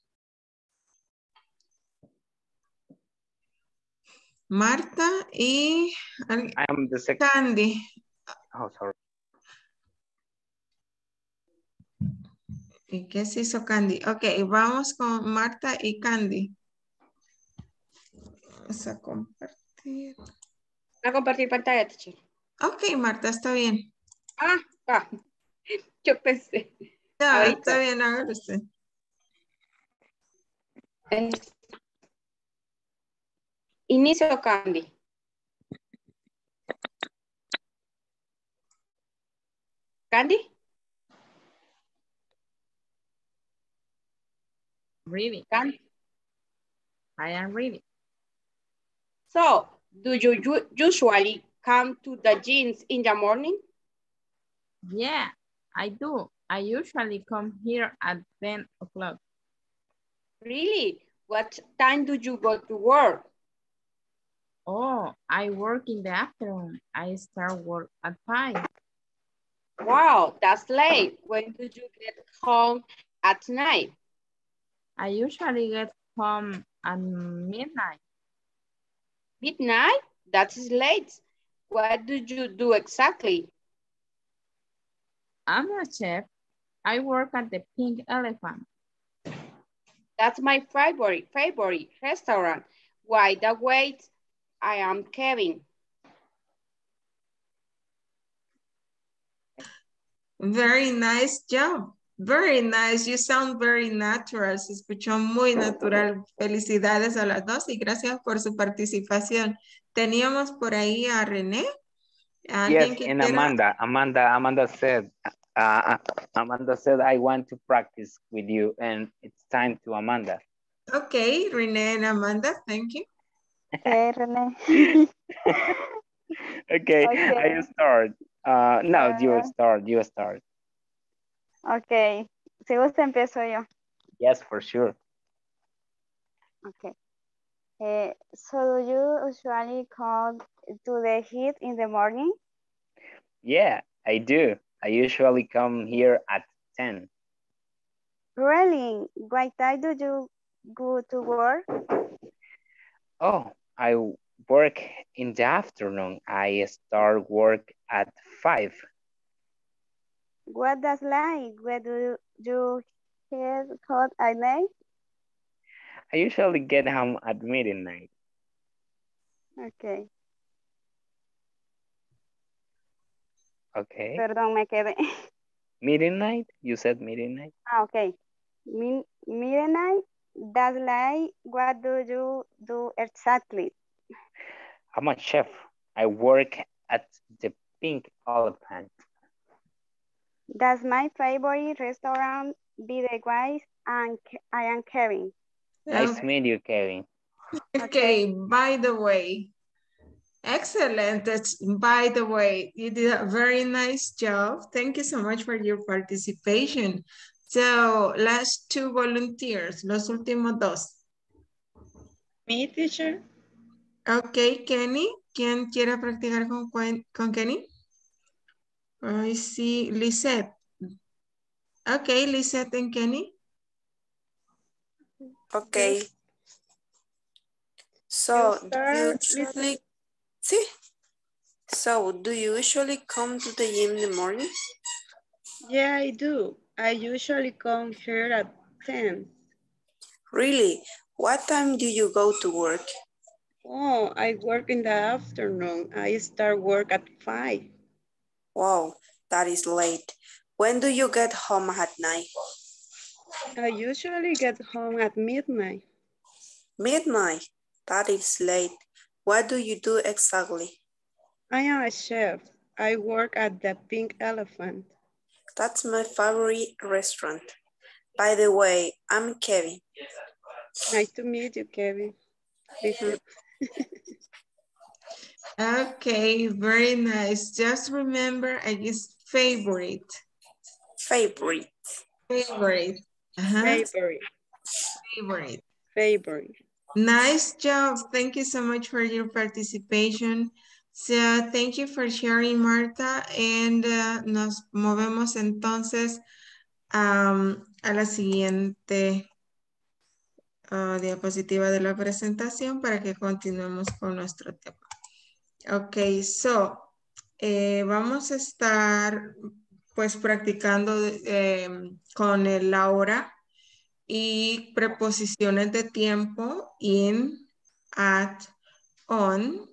Marta y I am the second. Candy. Oh, sorry. ¿Y qué se hizo Candy? Ok, vamos con Marta y Candy. Vamos a compartir. Voy a compartir pantalla, teacher. Ok, Marta, está bien. Ah, ah. Yo pensé. Ya, Ahorita. está bien, hágalo usted. Es- Inicio Candy. Candy? Reading. Candy. I am reading. So, do you usually come to the gyms in the morning? Yeah, I do. I usually come here at 10 o'clock. Really? What time do you go to work? Oh, I work in the afternoon. I start work at 5. Wow, that's late. When do you get home at night? I usually get home at midnight. Midnight? That's late. What do you do exactly? I'm a chef. I work at the Pink Elephant. That's my favorite, favorite restaurant. Why the wait? I am Kevin. Very nice job. Very nice. You sound very natural. Se escuchó muy natural. Felicidades a las dos y gracias por su participación. Teníamos por ahí a René. ¿Alguien Yes, and quiera? Amanda, Amanda, Amanda said, uh, Amanda said, I want to practice with you, and it's time to Amanda. Okay, René and Amanda, thank you. Okay, René. Okay, Okay. I start. Uh, no, you Uh, start, you start. Ok, si gusta empiezo yo. Yes, for sure. Okay. Eh, so do you usually come to the heat in the morning? Yeah, I do. I usually come here at 10. Really? What time do you go to work? Oh, I work in the afternoon. I start work at 5. What does like? Where do you get hot at night? I usually get home at midnight. Okay. Okay. Perdón, me quedé. Midnight? You said midnight? Ah, okay. Min midnight, that's like, what do you do exactly? I'm a chef. I work at the Pink Elephant. That's my favorite restaurant, be the wise, and I am Kevin. Nice to meet you, Kevin. Okay, by the way, Excellent. That's, by the way, you did a very nice job. Thank you so much for your participation. So, last two volunteers, los últimos dos. Me, teacher. Ok, Kenny. ¿Quién quiere practicar con, Cuen- con Kenny? I see Lisette. Ok, Lisette and Kenny. Okay. So, do you usually, see? So, do you usually come to the gym in the morning? Yeah, I do. I usually come here at 10. Really? What time do you go to work? Oh, I work in the afternoon. I start work at 5. Wow, that is late. When do you get home at night? I usually get home at midnight. Midnight. That is late. What do you do exactly? I am a chef. I work at the Pink Elephant. That's my favorite restaurant. By the way, I'm Kevin. Nice to meet you, Kevin. Okay, very nice. Just remember, I use favorite. Favorite. Favorite. Ajá, Favorite. favorite. Favorite. Nice job. Thank you so much for your participation. So, thank you for sharing, Marta. And uh, nos movemos entonces am, a la siguiente ah, diapositiva de la presentación para que continuemos con nuestro tema. Ok, so, eh, vamos a estar pues practicando eh, con el la hora y preposiciones de tiempo in, at, on.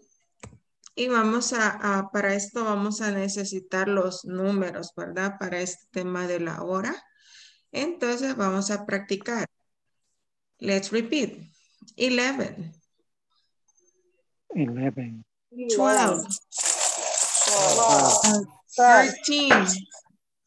Y vamos a, a- para esto vamos a necesitar los números, ¿verdad? Para este tema de la hora. Entonces vamos a practicar. Let's repeat. 11, 11, 12, uh, 13,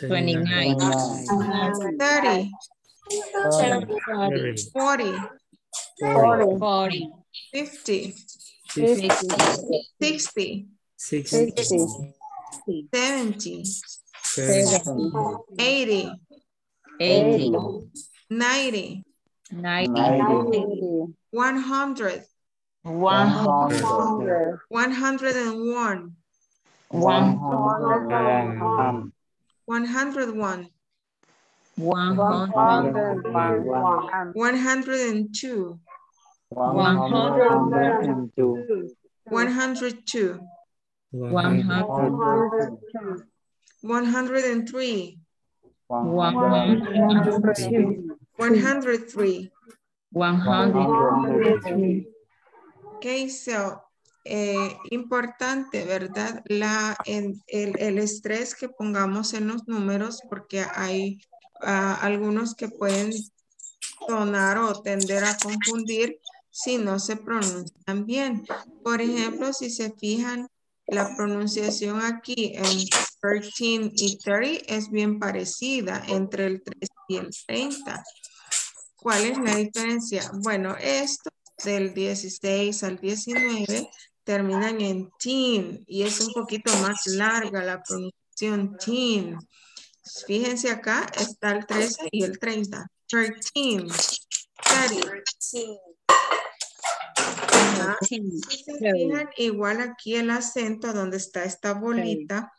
29, 30, 40, 40, 50, 50, 60, 60, 70, 70, 80, 80, 90, 90, 100, 100, 101, 101, 101, 101, 102, 102, 102, 102, 103, 102, 103. 103. Ok, so, eh, importante, ¿verdad? La, en- el, el estrés que pongamos en los números porque hay ah, algunos que pueden sonar o tender a confundir si no se pronuncian bien. Por ejemplo, si se fijan, la pronunciación aquí en 13 y 30 es bien parecida entre el 3 y el 30. ¿Cuál es la diferencia? Bueno, esto del 16 al 19 terminan en teen y es un poquito más larga la pronunciación teen. Fíjense acá, está el 13 y el 30. 13, 30. Ajá. Ajá. Si se fijan, igual aquí el acento donde está esta bolita,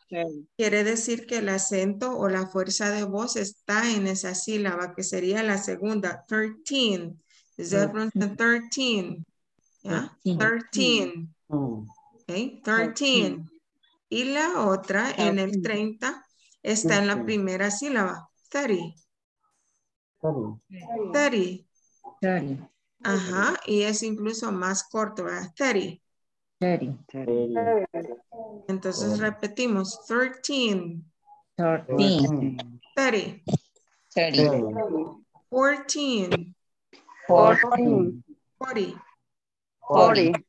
quiere decir que el acento o la fuerza de voz está en esa sílaba, que sería la segunda, 13. Ustedes pronuncian 13. ¿Ya? 13. Ok, 13. Y la otra, en el 30, está en la primera sílaba, 30. 30. Ajá, y es incluso más corto, ¿verdad? 30. Entonces repetimos, 13. 13. 30. 30. 14. 14. 40. 40.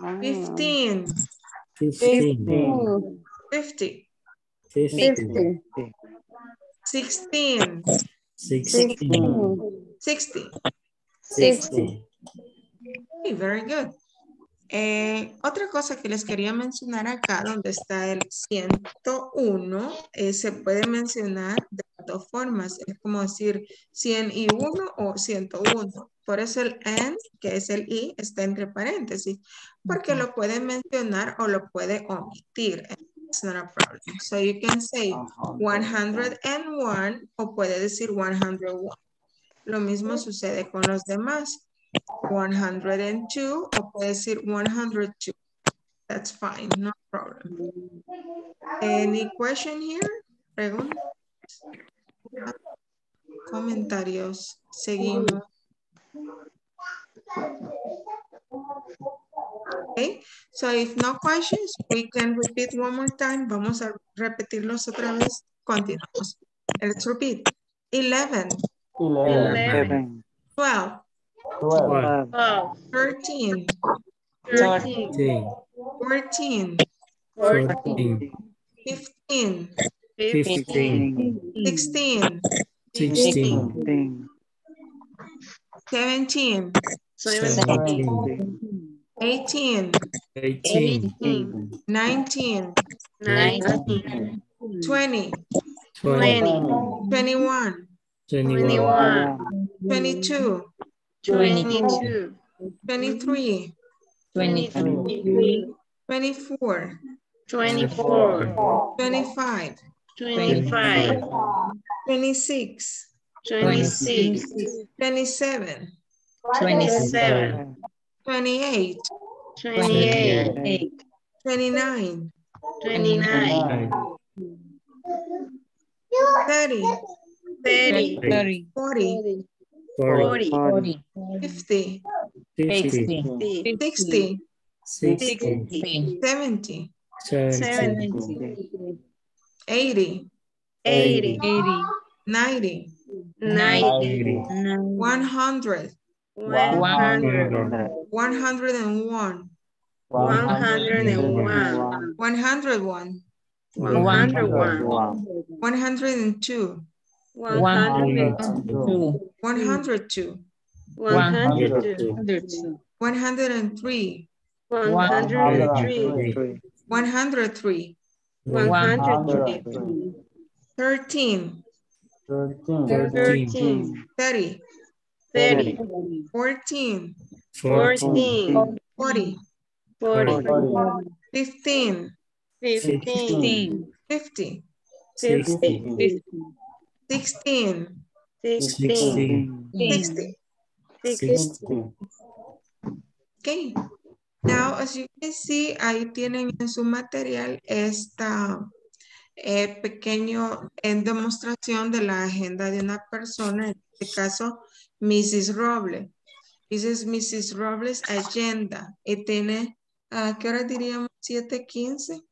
15. 15. 50. 50. 16. 16. 60. 60. Okay, very good. Eh, otra cosa que les quería mencionar acá, donde está el 101, eh, se puede mencionar de dos formas. Es como decir 100 y 1 o 101. Por eso el and, que es el i, está entre paréntesis, porque lo puede mencionar o lo puede omitir. It's not a problem. So you can say 101 o puede decir 101. Lo mismo sucede con los demás. 102 o puede decir 102. That's fine, no problem. Any question here? Preguntas. Comentarios. Seguimos. Okay, so if no questions, we can repeat one more time. Vamos a repetirlos otra vez. Continuamos. Let's repeat. 11. 11. 12. 12. 13. 13. 14. 14. 15. 15. 16. 16. 17. 17. 18. 18. 19. 19. 20. 20. 21. 21. 22. 22. 23. 23. 24. 24. 25. 25. 26. 26. 27. 27. 28. 28. 29. 29. 30. 30. 40. 40. 40. 50. 50. 60. 60. 70. 70. 80. 80. 90. 90. 100. 100. 101. 101. 101. 101. 102. 102. 102. 102. 103. 103. 103. 103. 13. 13. 30. 30. 14. 14. 40. 40. 15. 15. 50. 50. 16. 16. 60. 60. Okay. Now, as you can see, ahí tienen en su material esta eh, pequeño en demostración de la agenda de una persona, en este caso, Mrs. Robles. Es Mrs. Robles agenda y tiene, ¿a qué hora diríamos? 7.15.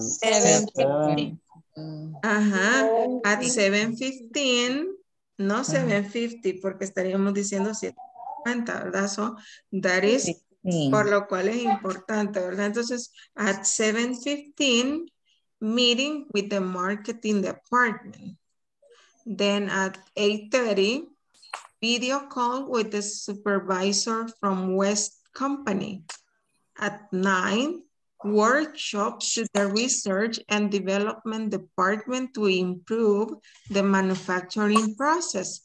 Seven. Ajá, at 7.15, no 7.50 porque estaríamos diciendo 7.50, ¿verdad? So, that is, por lo cual es importante, ¿verdad? Entonces, at 7.15, meeting with the marketing department. Then at 8.30, video call with the supervisor from West Company. At 9, workshops to the research and development department to improve the manufacturing process.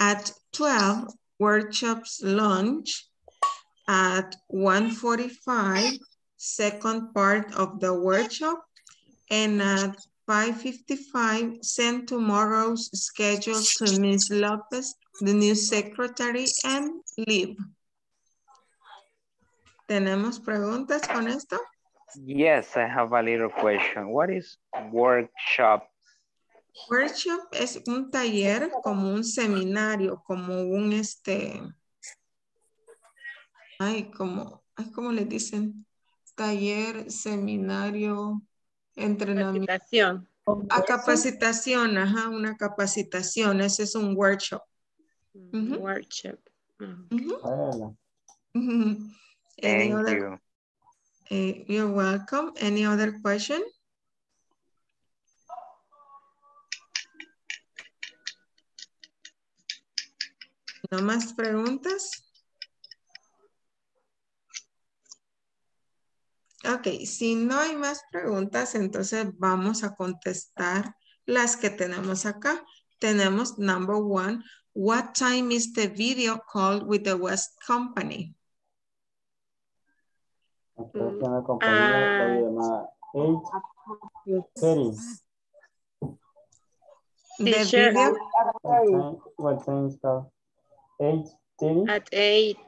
At 12, workshops lunch at 1.45, second part of the workshop, and at 5.55, send tomorrow's schedule to Ms. Lopez, the new secretary, and leave. ¿Tenemos preguntas con esto? Yes, I have a little question. What is workshop? Workshop es un taller como un seminario, como un este, ay, como, ay, ¿cómo le dicen? Taller, seminario, entrenamiento. Capacitación. A capacitación, ajá, una capacitación, ese es un workshop. Ujú, Workshop. Any Thank other- you. eh, you're welcome. Any other question? ¿No más preguntas? Ok, si no hay más preguntas, entonces vamos a contestar las que tenemos acá. Tenemos number one, what time is the video call with the West Company? que una compañía se llama 8.30. The video, What time, what time is that? 8.30? At 8.30.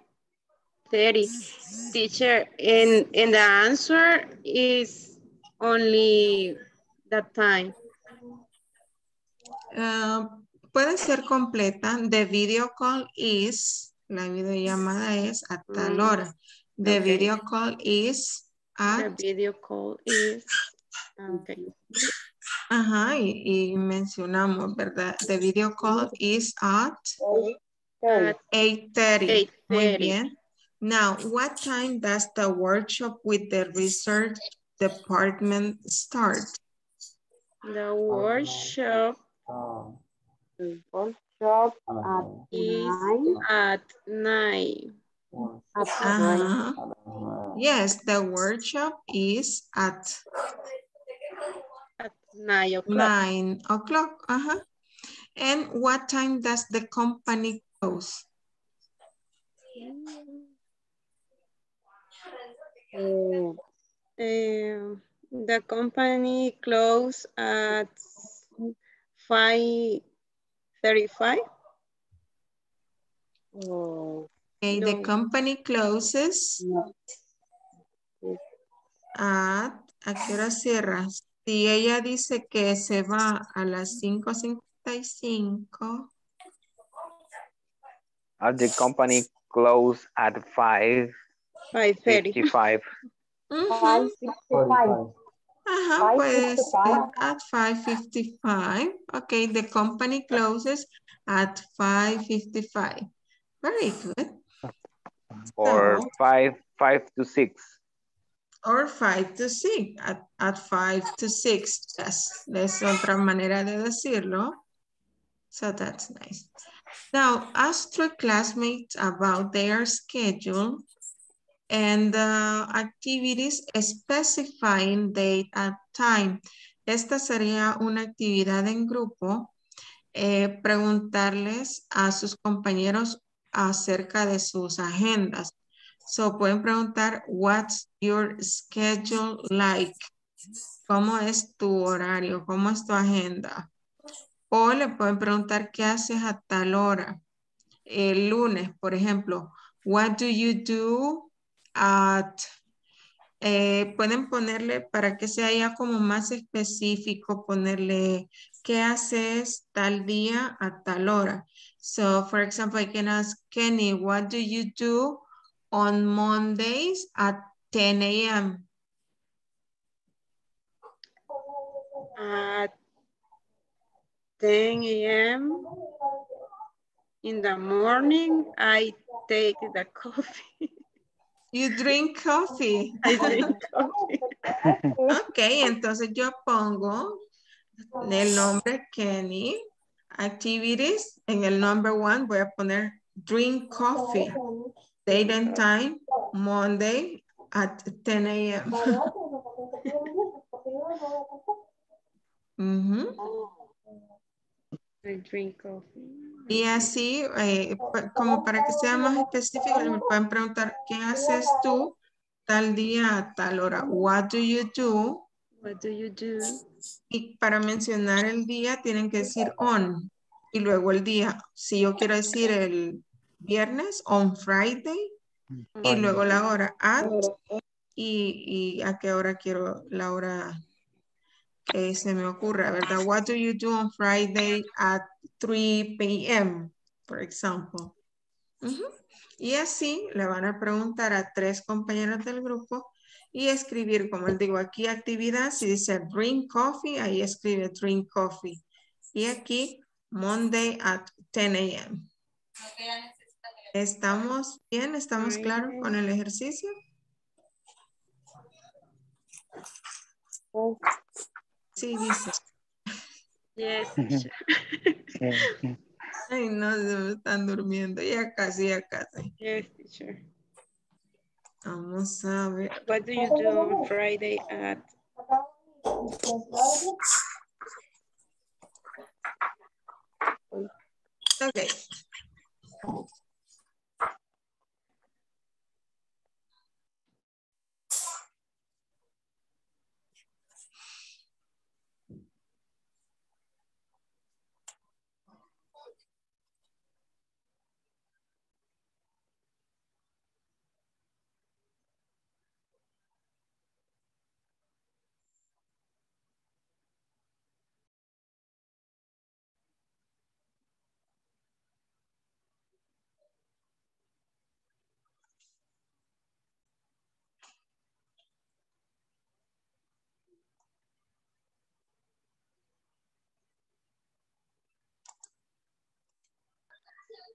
Teacher, and, and the answer is only that time. uh, puede ser completa. The video call is, la videollamada es a tal Mm, hora. The okay. video call is The at, video call is, okay. ajá, y, y mencionamos, ¿verdad? The video call is At 8.30. Muy 8:30. bien. Now, what time does the workshop with the research department start? The workshop Ah, Workshop a las is nine. at nine. nueve. Ajá. A. Yes, the workshop is at At nine o'clock. nine o'clock. Uh-huh. And what time does the company Um, the company close at five thirty-five. oh, Okay, the company closes no. at, ¿a qué hora cierra? Si ella dice que se va a las 5.55, At the company close at five Five thirty. fifty-five. ujú, Five sixty-five. 45. ajá, Five pues at 5.55. Okay, the company closes at 5.55. Very good. Or So- five, five to six. Or five to six, at, at five to six, yes, es otra manera de decirlo. So that's nice. Now, ask your classmates about their schedule and activities specifying date and time. Esta sería una actividad en grupo. eh, preguntarles a sus compañeros acerca de sus agendas. So pueden preguntar, what's your schedule like? ¿Cómo es tu horario? ¿Cómo es tu agenda? O le pueden preguntar, ¿qué haces a tal hora? El lunes, por ejemplo, what do you do at... eh, pueden ponerle, para que sea ya como más específico, ponerle, ¿qué haces tal día a tal hora? So, for example, I can ask Kenny, what do you do on Mondays at 10 a.m.? At ten AM in the morning, I take the coffee. You drink coffee. I drink coffee. ok, entonces yo pongo el nombre Kenny, activities, en el number one voy a poner drink coffee, date and time, Monday at 10 a.m. Ujú. I drink coffee. Y así, eh, como para que sea más específico, le pueden preguntar, ¿qué haces tú tal día a tal hora? What do you do? What do you do? Y para mencionar el día tienen que decir on. Y luego el día. Si yo quiero decir el viernes, on Friday. Y luego la hora, at. Y, y a qué hora quiero la hora que se me ocurra, ¿verdad? What do you do on Friday at 3 p.m., for example? Ujú. Y así le van a preguntar a tres compañeros del grupo y escribir, como les digo, aquí actividad, si dice drink coffee, ahí escribe drink coffee. Y aquí, Monday at 10 a.m. ¿Estamos bien? ¿Estamos claros con el ejercicio? Sí, dice. Yes. Ay, no, se me están durmiendo. Ya casi, ya casi. Yes, teacher. Vamos a ver. What do you do on Friday at Ok.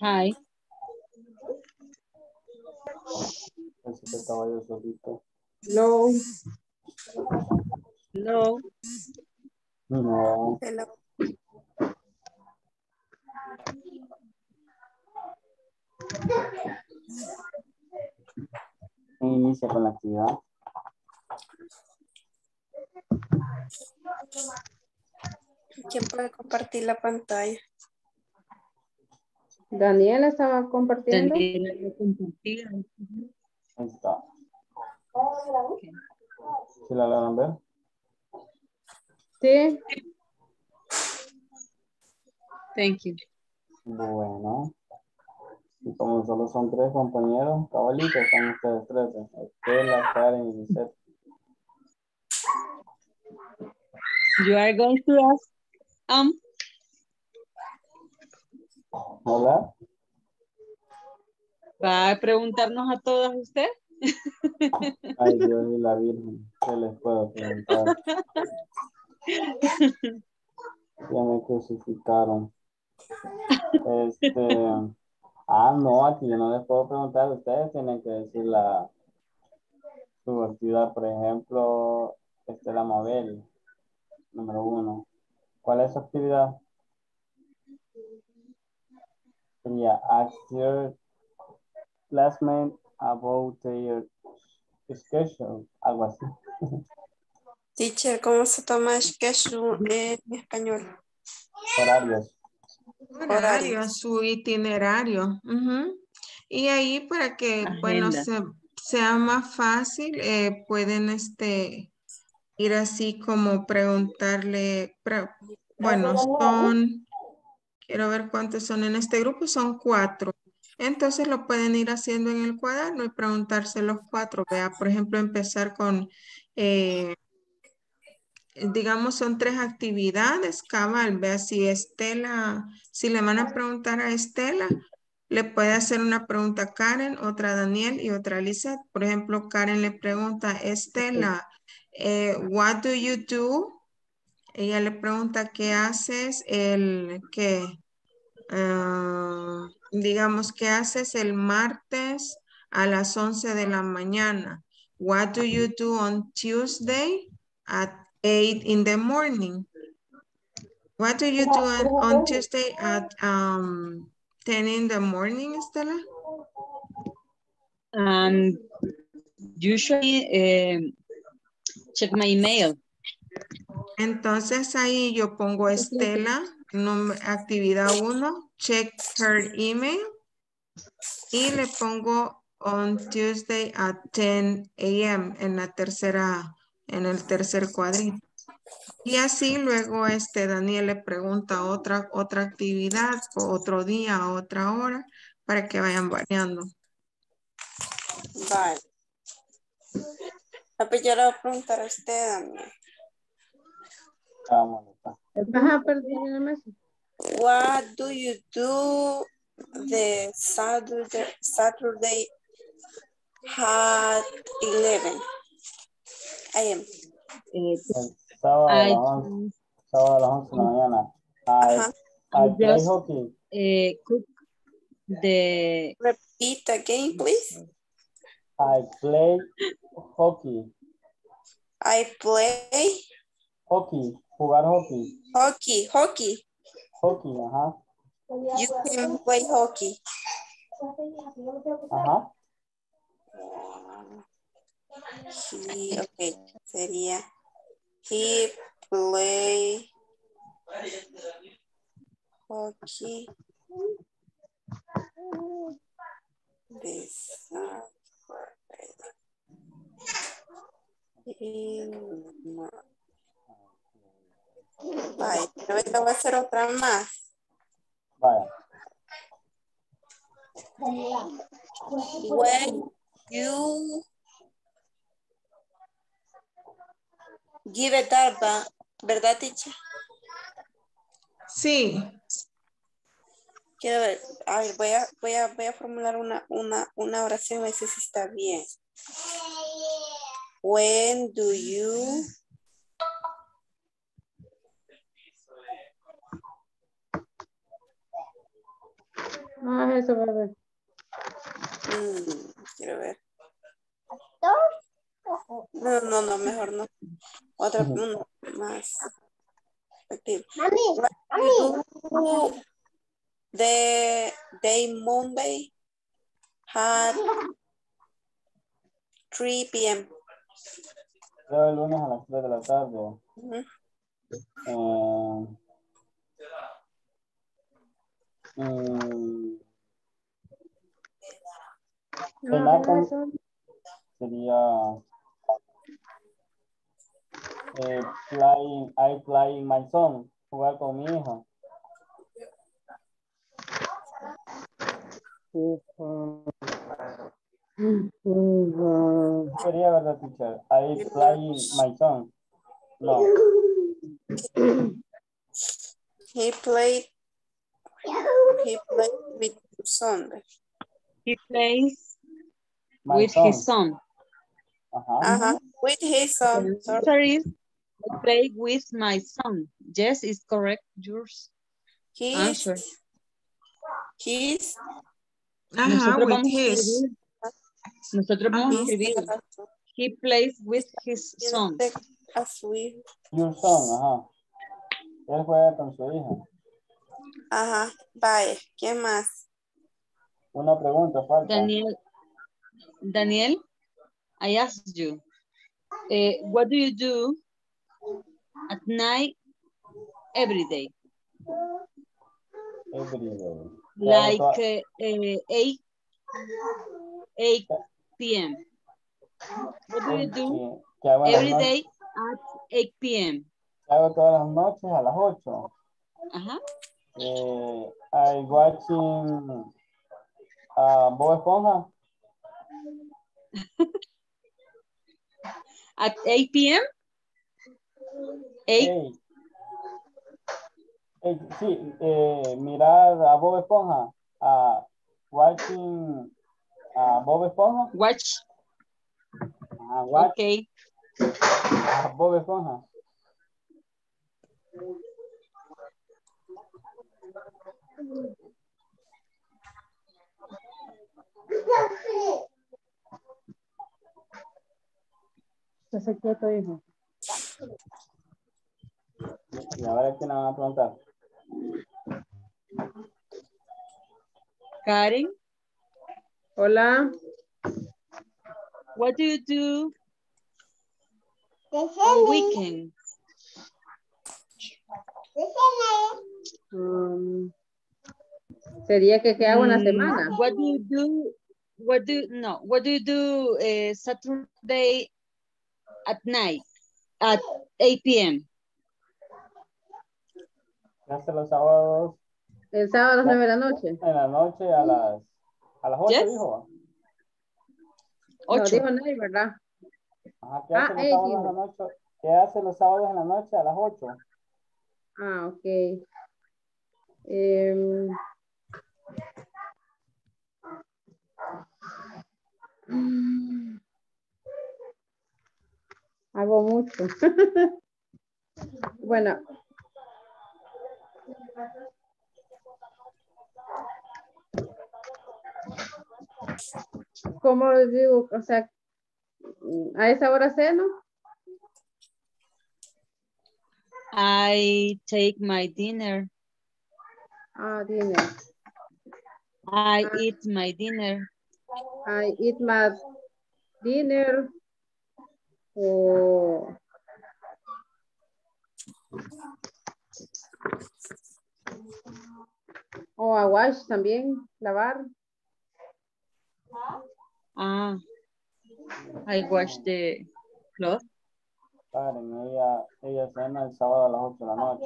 Hi. Pensé que estaba yo solito. Hello. Hello. No. Inicia con la actividad. ¿Quién puede compartir la pantalla? Daniela estaba compartiendo. Daniela lo compartía. Ahí está. ¿Sí la logran ver? Sí. Thank you. Bueno. Y como solo son tres compañeros, cabalitos, están ustedes tres. Estela, Karen y Lisette. You are going to ask um Hola. va a preguntarnos a todas usted. Ay, Dios y la Virgen. ¿Qué les puedo preguntar? Ya me crucificaron. Este. Ah, no, aquí yo no les puedo preguntar. Ustedes tienen que decir la. Su actividad, por ejemplo, Estela Mabel, número uno. ¿Cuál es su actividad? Sería ask your classmate about their schedule, algo así. Teacher, ¿cómo se toma schedule en español? Horarios. Horario, su itinerario. ujú. Y ahí para que, bueno, Agenda. se- sea más fácil, eh, pueden este, ir así como preguntarle, pre- Bueno, son, quiero ver cuántos son en este grupo, son cuatro. Entonces lo pueden ir haciendo en el cuaderno y preguntarse los cuatro. Vea, por ejemplo, empezar con, eh, digamos, son tres actividades, cabal. Vea, si Estela, si le van a preguntar a Estela, le puede hacer una pregunta a Karen, otra a Daniel y otra a Lizette. Por ejemplo, Karen le pregunta, Estela, eh, what do you do? Ella le pregunta, ¿qué haces el que, digamos, qué haces el martes a las 11 de la mañana? What do you do on Tuesday at 8 in the morning? What do you do on, on Tuesday at um, 10 in the morning, Estela? Um, usually eh, check my email. Entonces ahí yo pongo Estela, actividad 1, check her email y le pongo on Tuesday at 10 a.m. en la tercera, en el tercer cuadrito. Y así luego este Daniel le pregunta otra, otra actividad, o otro día, otra hora, para que vayan variando. Vale. Ah, pues yo le voy a preguntar a usted, Daniel. Ajá, perdón, la mesa. What do you do the Saturday, Saturday at 11 a.m.? El sábado, a I- las 11, sábado a las 11 de la mañana. I, I I play just hockey. eh, cook the Repeat again, please. I play hockey. I play Hockey. Jugar hockey. hockey, hockey. Hockey, ajá. You can play hockey. Ajá. He, okay, sería he play hockey this Vaya, pero esta va a ser otra más. Vaya. When you give a data, ¿verdad, teacher? Sí. Quiero ver, a ver, voy a, voy a, voy a formular una, una, una oración, a ver si está bien. When do you Ah, eso va a ver. Mm, quiero ver. No, no, no, mejor no. Otra una más. activa. You do The day Monday at 3 p.m. Yo el lunes a las 3 de la tarde. Ujú. Eh, mm, cenar con- sería eh, playing, I playing my son, jugar con mi hijo. Sería verdad, teacher. I playing my son. No. He played he played with his son. he plays My with son. his son. Ajá. Uh-huh. With his son. Sorry. answer is I play with my son. Yes, is correct. Yours His, answer. his, Ajá, Nosotros with his. Nosotros vamos a escribir. He plays with his son. as we, Your son, ajá. Él juega con su hija. ajá, vaya, ¿qué más? Una pregunta falta. Daniel, Daniel, I asked you, eh, what do you do at night every day? Every day. Like Claro, eh, eh, 8, 8 p.m. What do you do every day at 8 p.m.? hago todas las noches a las 8. Ajá. Eh, I watching uh, Bob Esponja. At 8 p.m. 8. Hey. Eh, sí, eh, mirar a Bob Esponja. Uh, watching a Bob Esponja. Watch. Ah, watch Okay. a Bob Esponja. Se quieto, hijo. Y ahora quién le van a preguntar. Karen, Hola. what do you do on weekend? Um, sería que qué hago en la semana. What do you do? What do you, no? What do you do uh, Saturday at night at 8 p.m. ¿Qué hace los sábados El sábado a las nueve de la noche. en la noche a las a las 8, Yes. dijo? No, Ocho. dijo Nay, ¿verdad? Ajá, ¿qué Ah, hace los eh, sábados en dijo. la noche? ¿Qué hace los sábados en la noche a las 8? Ah, ok. Em, mm, hago mucho. bueno. ¿Cómo les digo? O sea, a esa hora ceno. I take my dinner. Ah, dinner. I Ah. eat my dinner. I eat my dinner. O o a wash también, lavar. Ah, I wash the clothes. Karen, ella, ella cena el sábado a las 8 de la noche.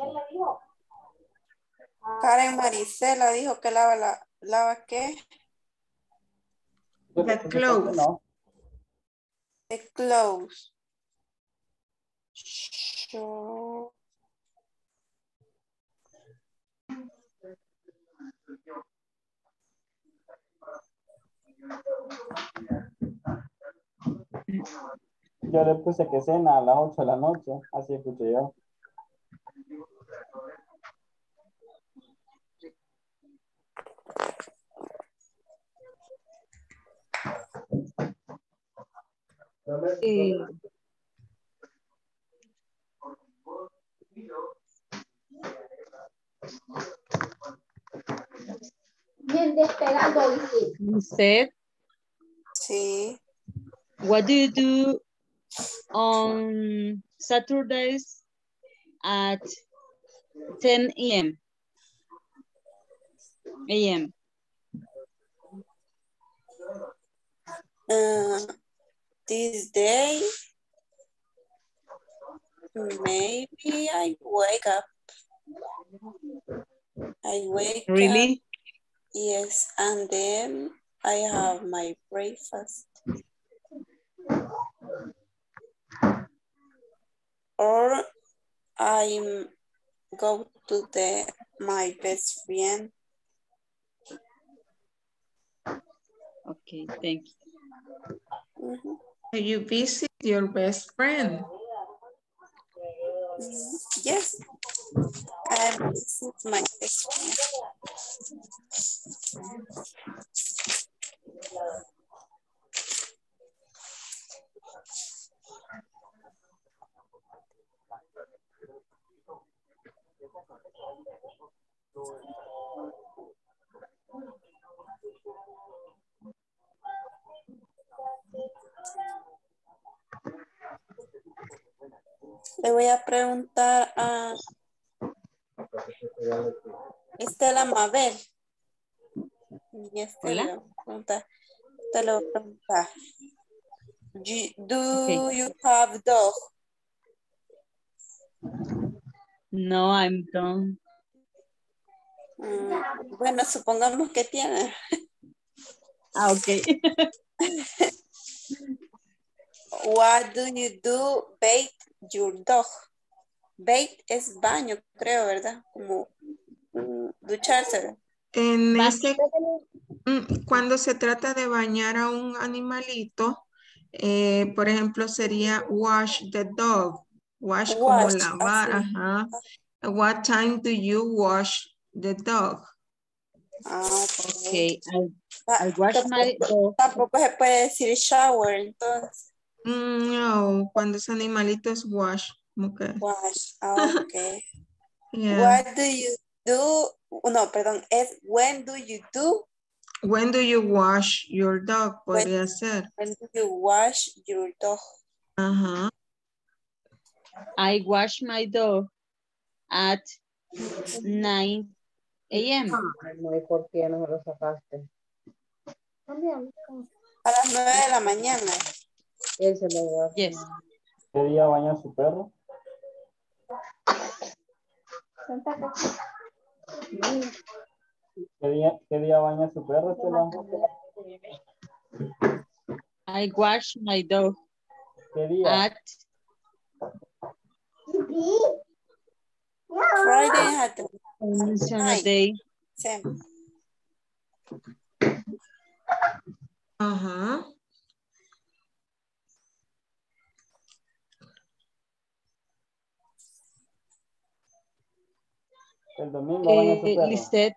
Karen Maricela dijo que lava la, lava qué? The clothes. No, The clothes. Yo- yo le puse que cena a las 8 de la noche, así escuché yo. Eh, Bien despegando, dice. Sí. what do you do on Saturdays at 10 a.m. a.m. Uh, this day, maybe I wake up. I wake up. Really? Yes, and then I have my breakfast. Or I go to the my best friend. Okay, thank you. Mhm. You visit your best friend. Mm, Yes, I visit my best friend. Le voy a preguntar a Estela Mabel. Estela Hola. le voy a preguntar- te lo voy a preguntar. You- Do Okay. you have dog? No, I'm done. Mm, bueno, supongamos que tiene. Ah, ok. What do you do bathe your dog? Bathe es baño, creo, ¿verdad? Como mm, ducharse. En este, cuando se trata de bañar a un animalito, eh, por ejemplo, sería wash the dog. Wash, como Wash, lavar, así. ajá. What time do you wash the dog? Ah, ok. I, Ah, I wash my tampoco, dog. tampoco se puede decir shower, entonces. Mm, No, cuando es animalito es wash. Wash. Ah, ok. yeah. What do you do? No, perdón, es when do you do? When do you wash your dog? When- Podría ser. When do you wash your dog? Ajá. I wash my dog at 9 a.m. No, ¿y por qué no me lo sacaste? A las nueve de la mañana. Él se lo va a Yes. ¿Qué día baña su perro? ¿Qué día, qué día baña su perro, Estela? I wash my dog ¿Qué día? at Friday at Night. day. same. Ajá. El domingo baña su Eh, perro. Lisette,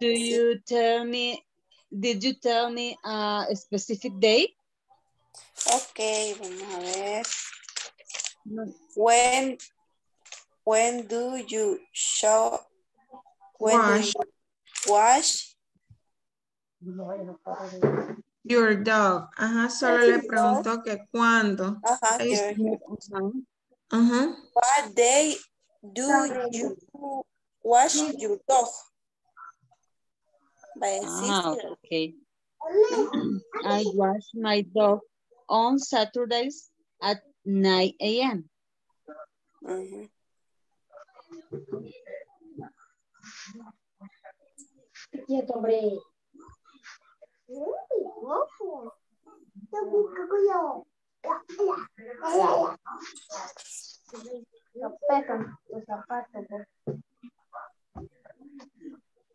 do you tell me, did you tell me a specific day? Ok, vamos a ver. When, when do you show, when Wash. do you wash Your dog. Ajá, solo le preguntó que cuándo. Ajá, Ahí está. your- Ajá. what day do you wash your dog? Va a Ah, okay. I wash my dog on Saturdays at 9 a.m. Hombre. No pesan los zapatos.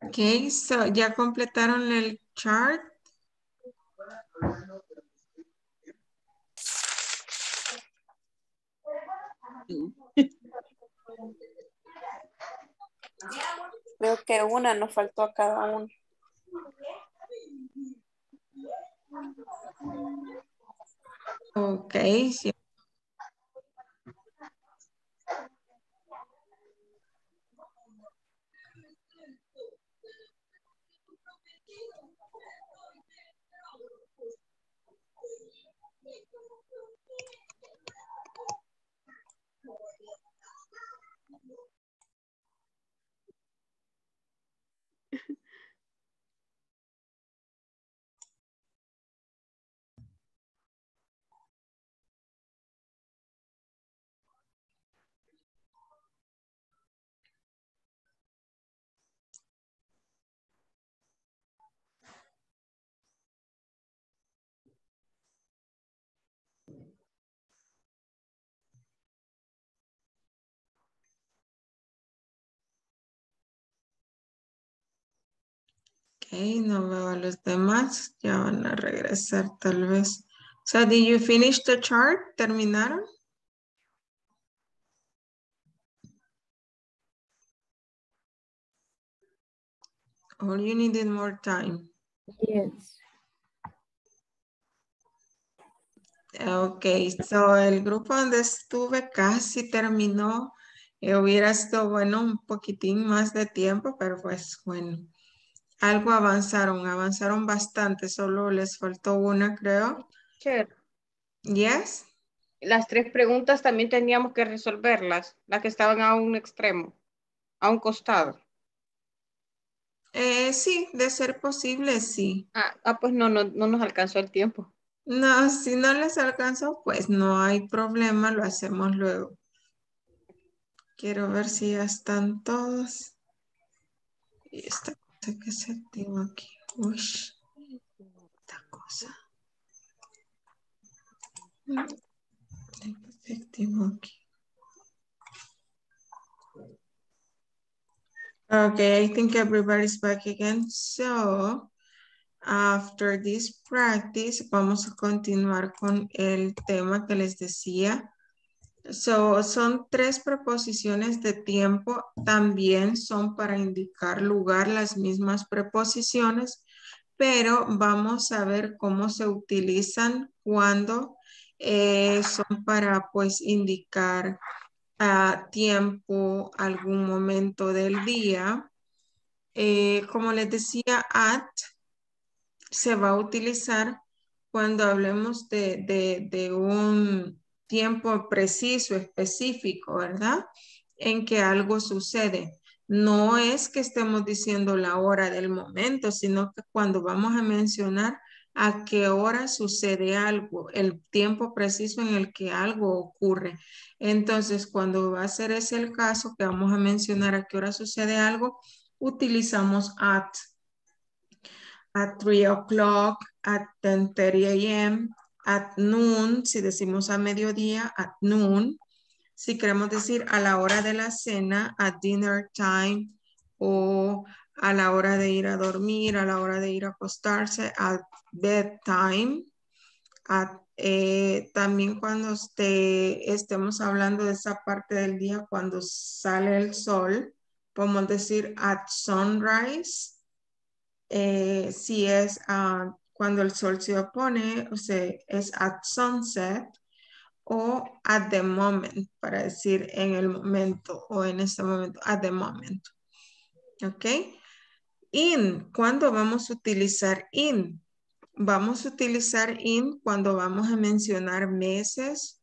Ok, so ya completaron el chart. Creo que una nos faltó a cada uno. Ok, sí. No veo a los demás. Ya van a regresar tal vez. So did you finish the chart? ¿Terminaron? Or you needed more time? Yes. Ok, so el grupo donde estuve casi terminó. Eh, hubiera sido bueno un poquitín más de tiempo, pero pues bueno, algo avanzaron, avanzaron bastante, solo les faltó una, creo. Cher, Yes. las tres preguntas también teníamos que resolverlas, las que estaban a un extremo, a un costado. Eh, sí, de ser posible, sí. Ah, ah, pues no, no, no nos alcanzó el tiempo. No, si no les alcanzó, pues no hay problema, lo hacemos luego. Quiero ver si ya están todos. Y esta se activó aquí. Uy, esta cosa. Activó aquí. Okay, I think everybody's back again. So, after this practice, vamos a continuar con el tema que les decía. So, son tres preposiciones de tiempo. También son para indicar lugar las mismas preposiciones, pero vamos a ver cómo se utilizan cuando eh, son para pues indicar a tiempo, algún momento del día. Eh, como les decía, at se va a utilizar cuando hablemos de, de, de un tiempo preciso, específico, ¿verdad? En que algo sucede. No es que estemos diciendo la hora del momento, sino que cuando vamos a mencionar a qué hora sucede algo, el tiempo preciso en el que algo ocurre. Entonces, cuando va a ser ese el caso que vamos a mencionar a qué hora sucede algo, utilizamos at. At 3 o'clock, at 10.30 a.m., at noon, si decimos a mediodía, at noon. Si queremos decir a la hora de la cena, at dinner time, o a la hora de ir a dormir, a la hora de ir a acostarse, at bedtime. At, eh, también cuando esté, estemos hablando de esa parte del día, cuando sale el sol, podemos decir at sunrise. Eh, si es ah, cuando el sol se opone, o sea, es at sunset o at the moment, para decir en el momento o en este momento, at the moment. ¿Ok? In, ¿cuándo vamos a utilizar in? Vamos a utilizar in cuando vamos a mencionar meses,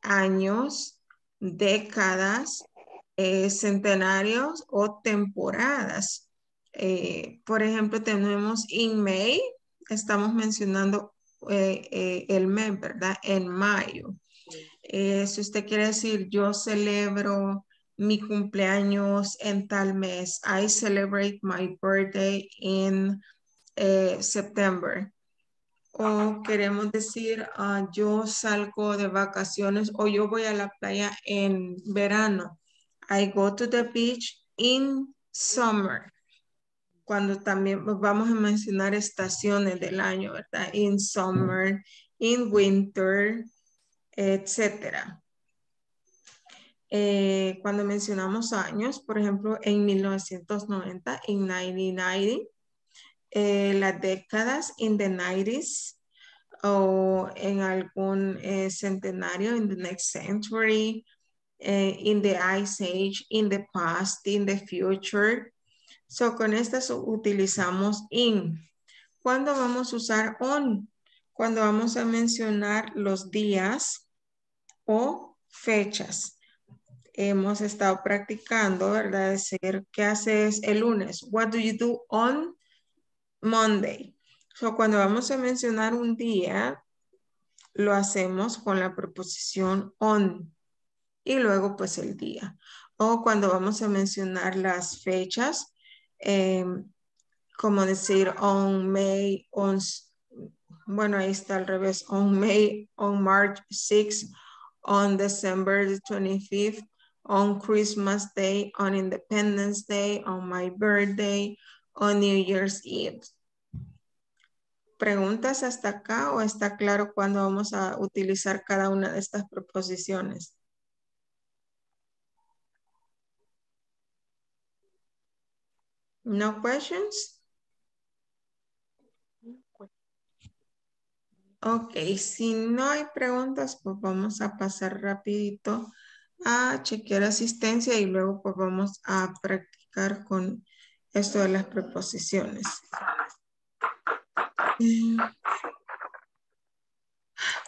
años, décadas, eh, centenarios o temporadas. Eh, por ejemplo, tenemos in May, estamos mencionando eh, eh, el mes, ¿verdad? En mayo. Eh, si usted quiere decir, yo celebro mi cumpleaños en tal mes. I celebrate my birthday in September. O queremos decir, ah, yo salgo de vacaciones o yo voy a la playa en verano. I go to the beach in summer. Cuando también vamos a mencionar estaciones del año, ¿verdad? In summer, in winter, etcétera. Eh, cuando mencionamos años, por ejemplo, en 1990, en 1990, eh, las décadas, in the 90s, o en algún eh, centenario, in the next century, eh, in the ice age, in the past, in the future. So, con estas utilizamos in. ¿Cuándo vamos a usar on? Cuando vamos a mencionar los días o fechas hemos estado practicando, ¿verdad? Decir, ¿qué haces el lunes? What do you do on Monday? So, cuando vamos a mencionar un día, lo hacemos con la preposición on y luego pues el día. O cuando vamos a mencionar las fechas, eh, como decir on May, on, bueno, ahí está al revés, on May, on March 6, on December 25th, on Christmas Day, on Independence Day, on my birthday, on New Year's Eve. preguntas hasta acá o está claro cuándo vamos a utilizar cada una de estas proposiciones? No questions? Ok, si no hay preguntas, pues vamos a pasar rapidito a chequear asistencia y luego pues vamos a practicar con esto de las preposiciones.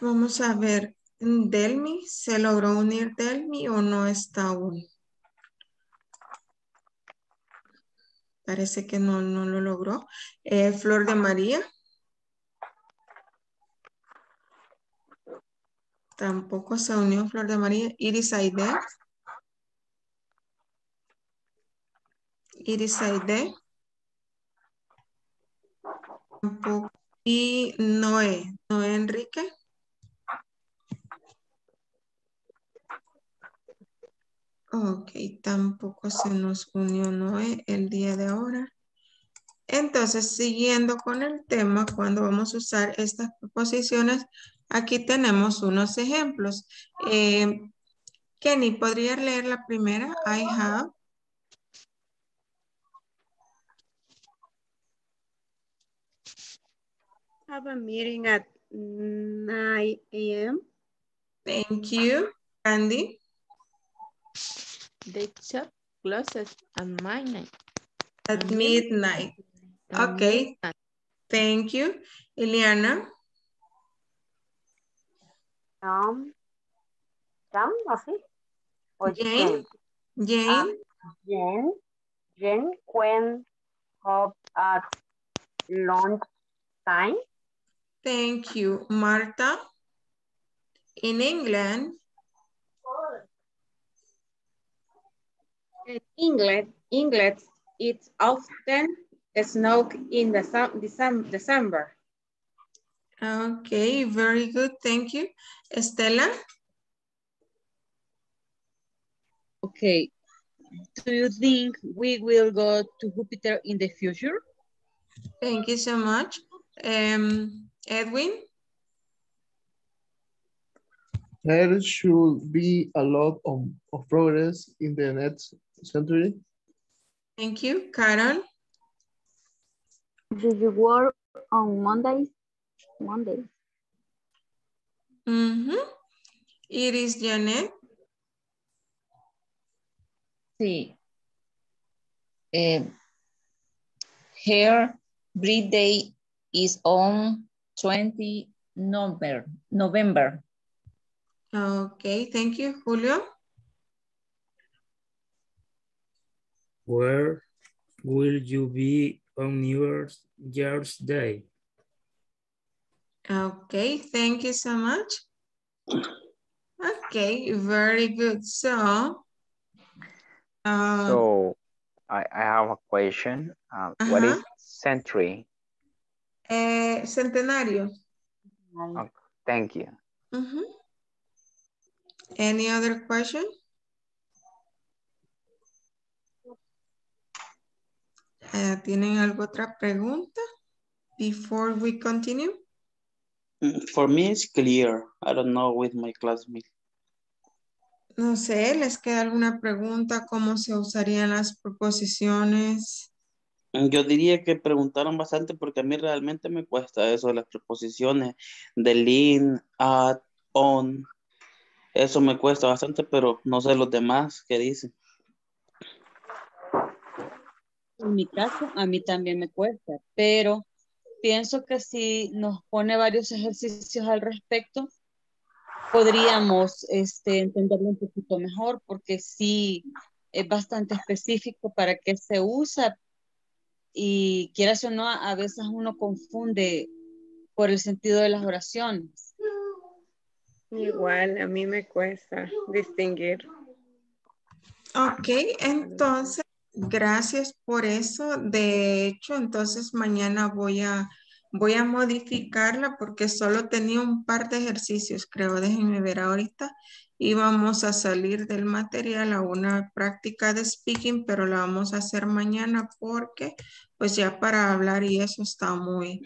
Vamos a ver, Delmi, ¿se logró unir Delmi o no está aún? Parece que no, no lo logró. Eh, Flor de María. Tampoco se unió Flor de María. Iris Aide. Iris Aide. Tampoco. Y Noé. Noé Enrique. Ok, tampoco se nos unió Noé el día de ahora. Entonces, siguiendo con el tema, cuando vamos a usar estas proposiciones, aquí tenemos unos ejemplos. Eh, Kenny, ¿podría leer la primera? I have. Have a meeting at 9 a.m. Thank you. Andy? The shop closes at midnight. At midnight. Okay. Thank you. Ileana? Um, Sam, así. O Jane? Jane? Ah, Jen. Jen went up at lunch time. Thank you. Marta? In England? In England, England, it's often snow in the December. December. Okay, very good. Thank you. Estela? Okay. Do you think we will go to Jupiter in the future? Thank you so much. Um, Edwin? There should be a lot of, of progress in the next century. Thank you. Carol? Do you work on Mondays? Mondays. Mm -hmm. It is Janet? Sí. Eh, her birthday is on 20 November. November. Okay, thank you. Julio? Where will you be on New Year's Day? Okay, thank you so much. Okay, very good. So, uh, So I, I have a question. Um, What is Uh-huh. century? eh, centenario. Oh, thank you. Mhm. Any other question? Eh, ¿Tienen alguna otra pregunta? Before we continue. Mm, For me, it's clear. I don't know with my classmate. No sé, ¿les queda alguna pregunta? ¿Cómo se usarían las proposiciones? Mm, Yo diría que preguntaron bastante porque a mí realmente me cuesta eso de las preposiciones del in, at, on. Eso me cuesta bastante, pero no sé los demás qué dicen. En mi caso, a mí también me cuesta, pero pienso que si nos pone varios ejercicios al respecto, podríamos este, entenderlo un poquito mejor, porque sí es bastante específico para qué se usa y quieras o no, a veces uno confunde por el sentido de las oraciones. Igual, a mí me cuesta distinguir. Ok, entonces, gracias por eso. De hecho, entonces mañana voy a, voy a modificarla porque solo tenía un par de ejercicios, creo. Déjenme ver ahorita. Y vamos a salir del material a una práctica de speaking, pero la vamos a hacer mañana porque pues ya para hablar y eso está muy,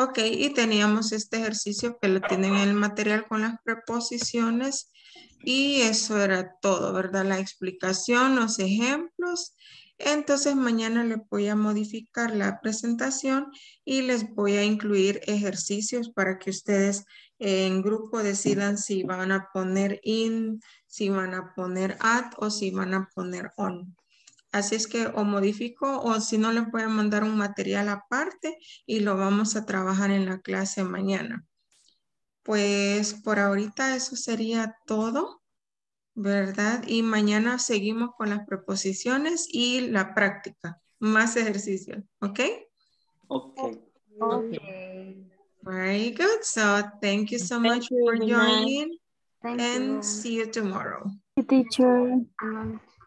Ok, y teníamos este ejercicio que lo tienen en el material con las preposiciones y eso era todo, ¿verdad? La explicación, los ejemplos. Entonces mañana les voy a modificar la presentación y les voy a incluir ejercicios para que ustedes en grupo decidan si van a poner in, si van a poner at o si van a poner on. Así es que o modifico o si no les voy a mandar un material aparte y lo vamos a trabajar en la clase mañana. Pues por ahorita eso sería todo, ¿verdad? Y mañana seguimos con las preposiciones y la práctica. Más ejercicio, ¿ok? Ok. Okay. Very good. So thank you so much you. for joining Thank and you. see you tomorrow. Teacher.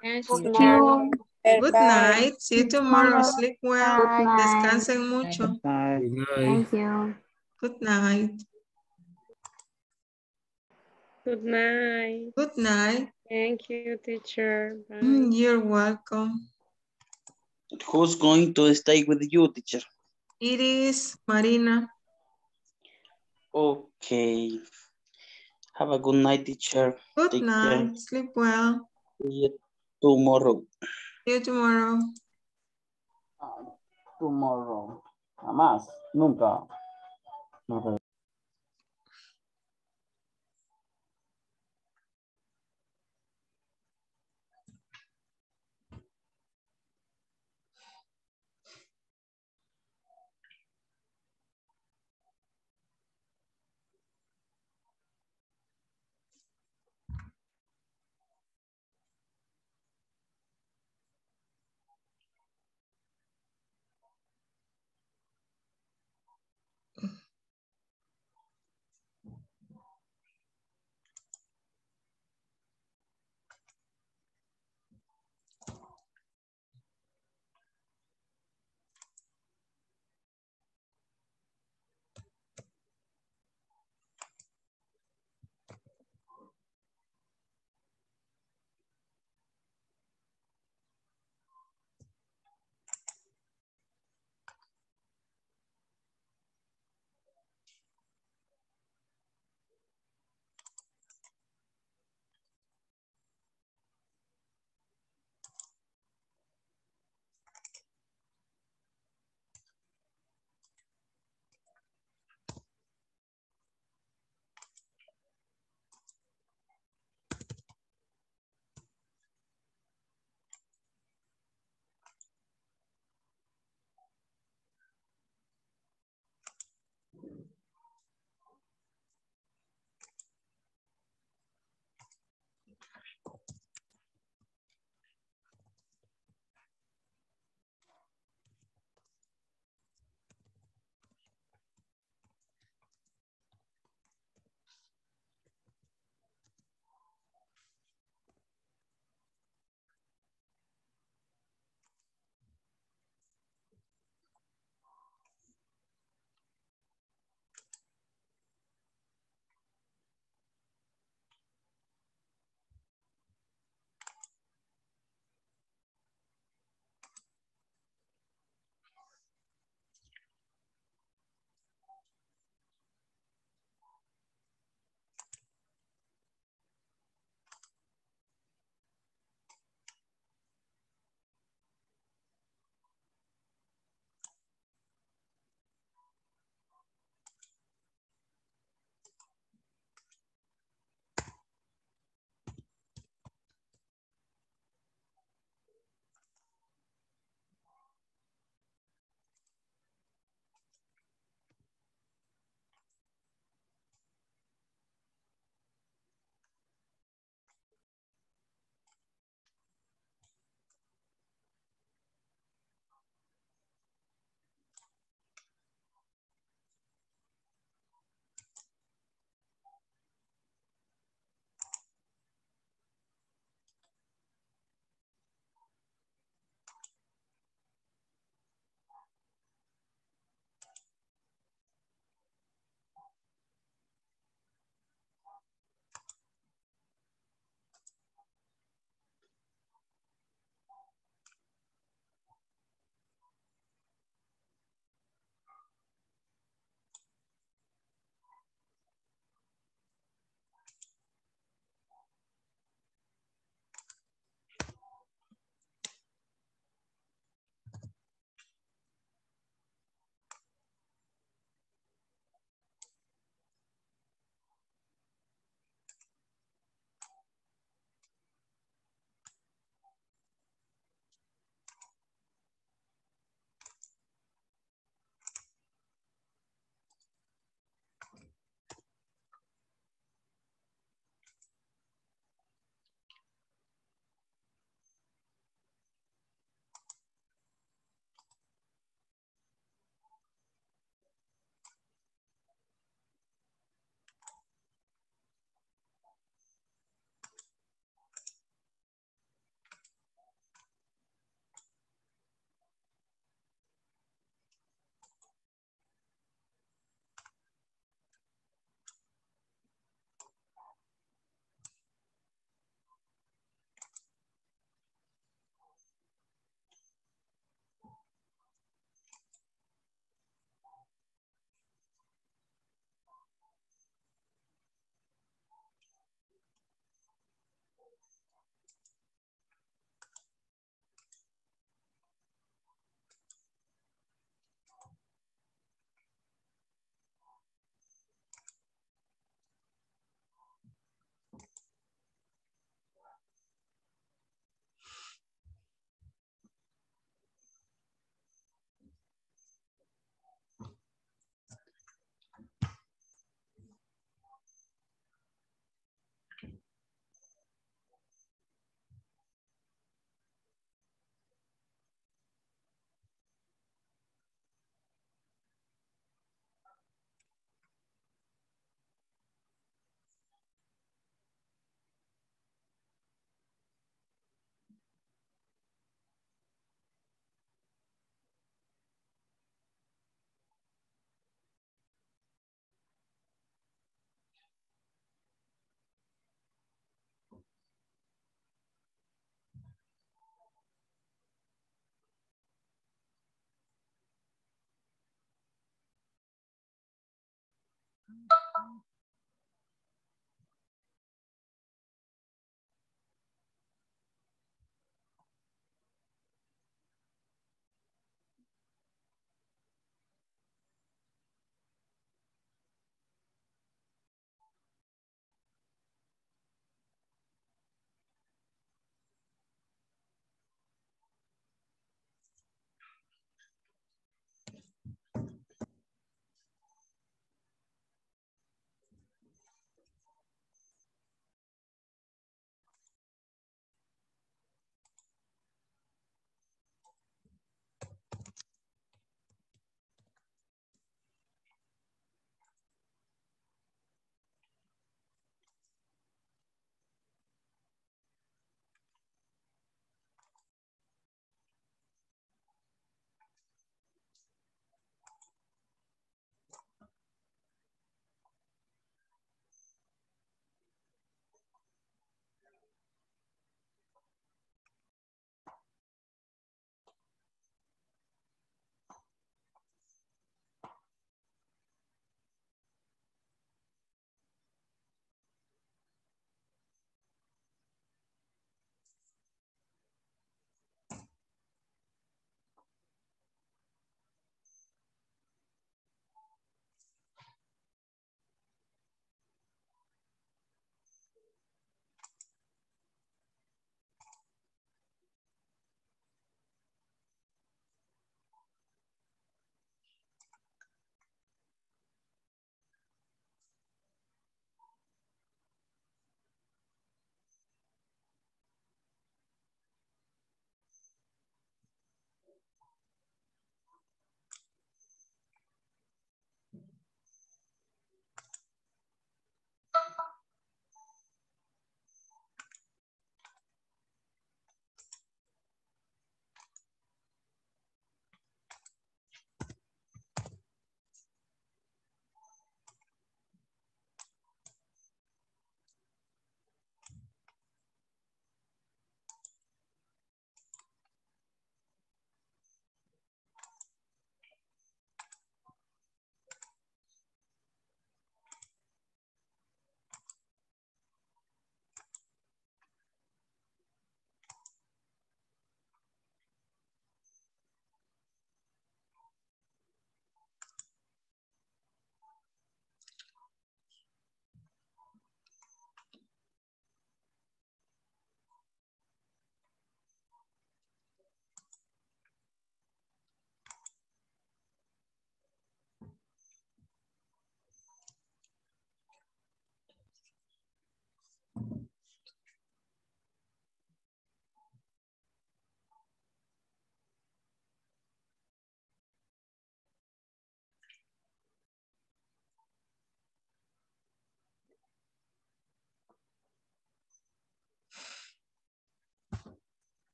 Yes, Good teacher. night. Good night. See you tomorrow. Sleep well. Descansen mucho. Good night. Thank you. Good night. Good night. Good night. Thank you, teacher. Bye. Mm, You're welcome. Who's going to stay with you, teacher? It is Marina. Okay. Have a good night, teacher. Good Take night. care. Sleep well. See you tomorrow. See you tomorrow. Tomorrow. Jamás. Nunca. No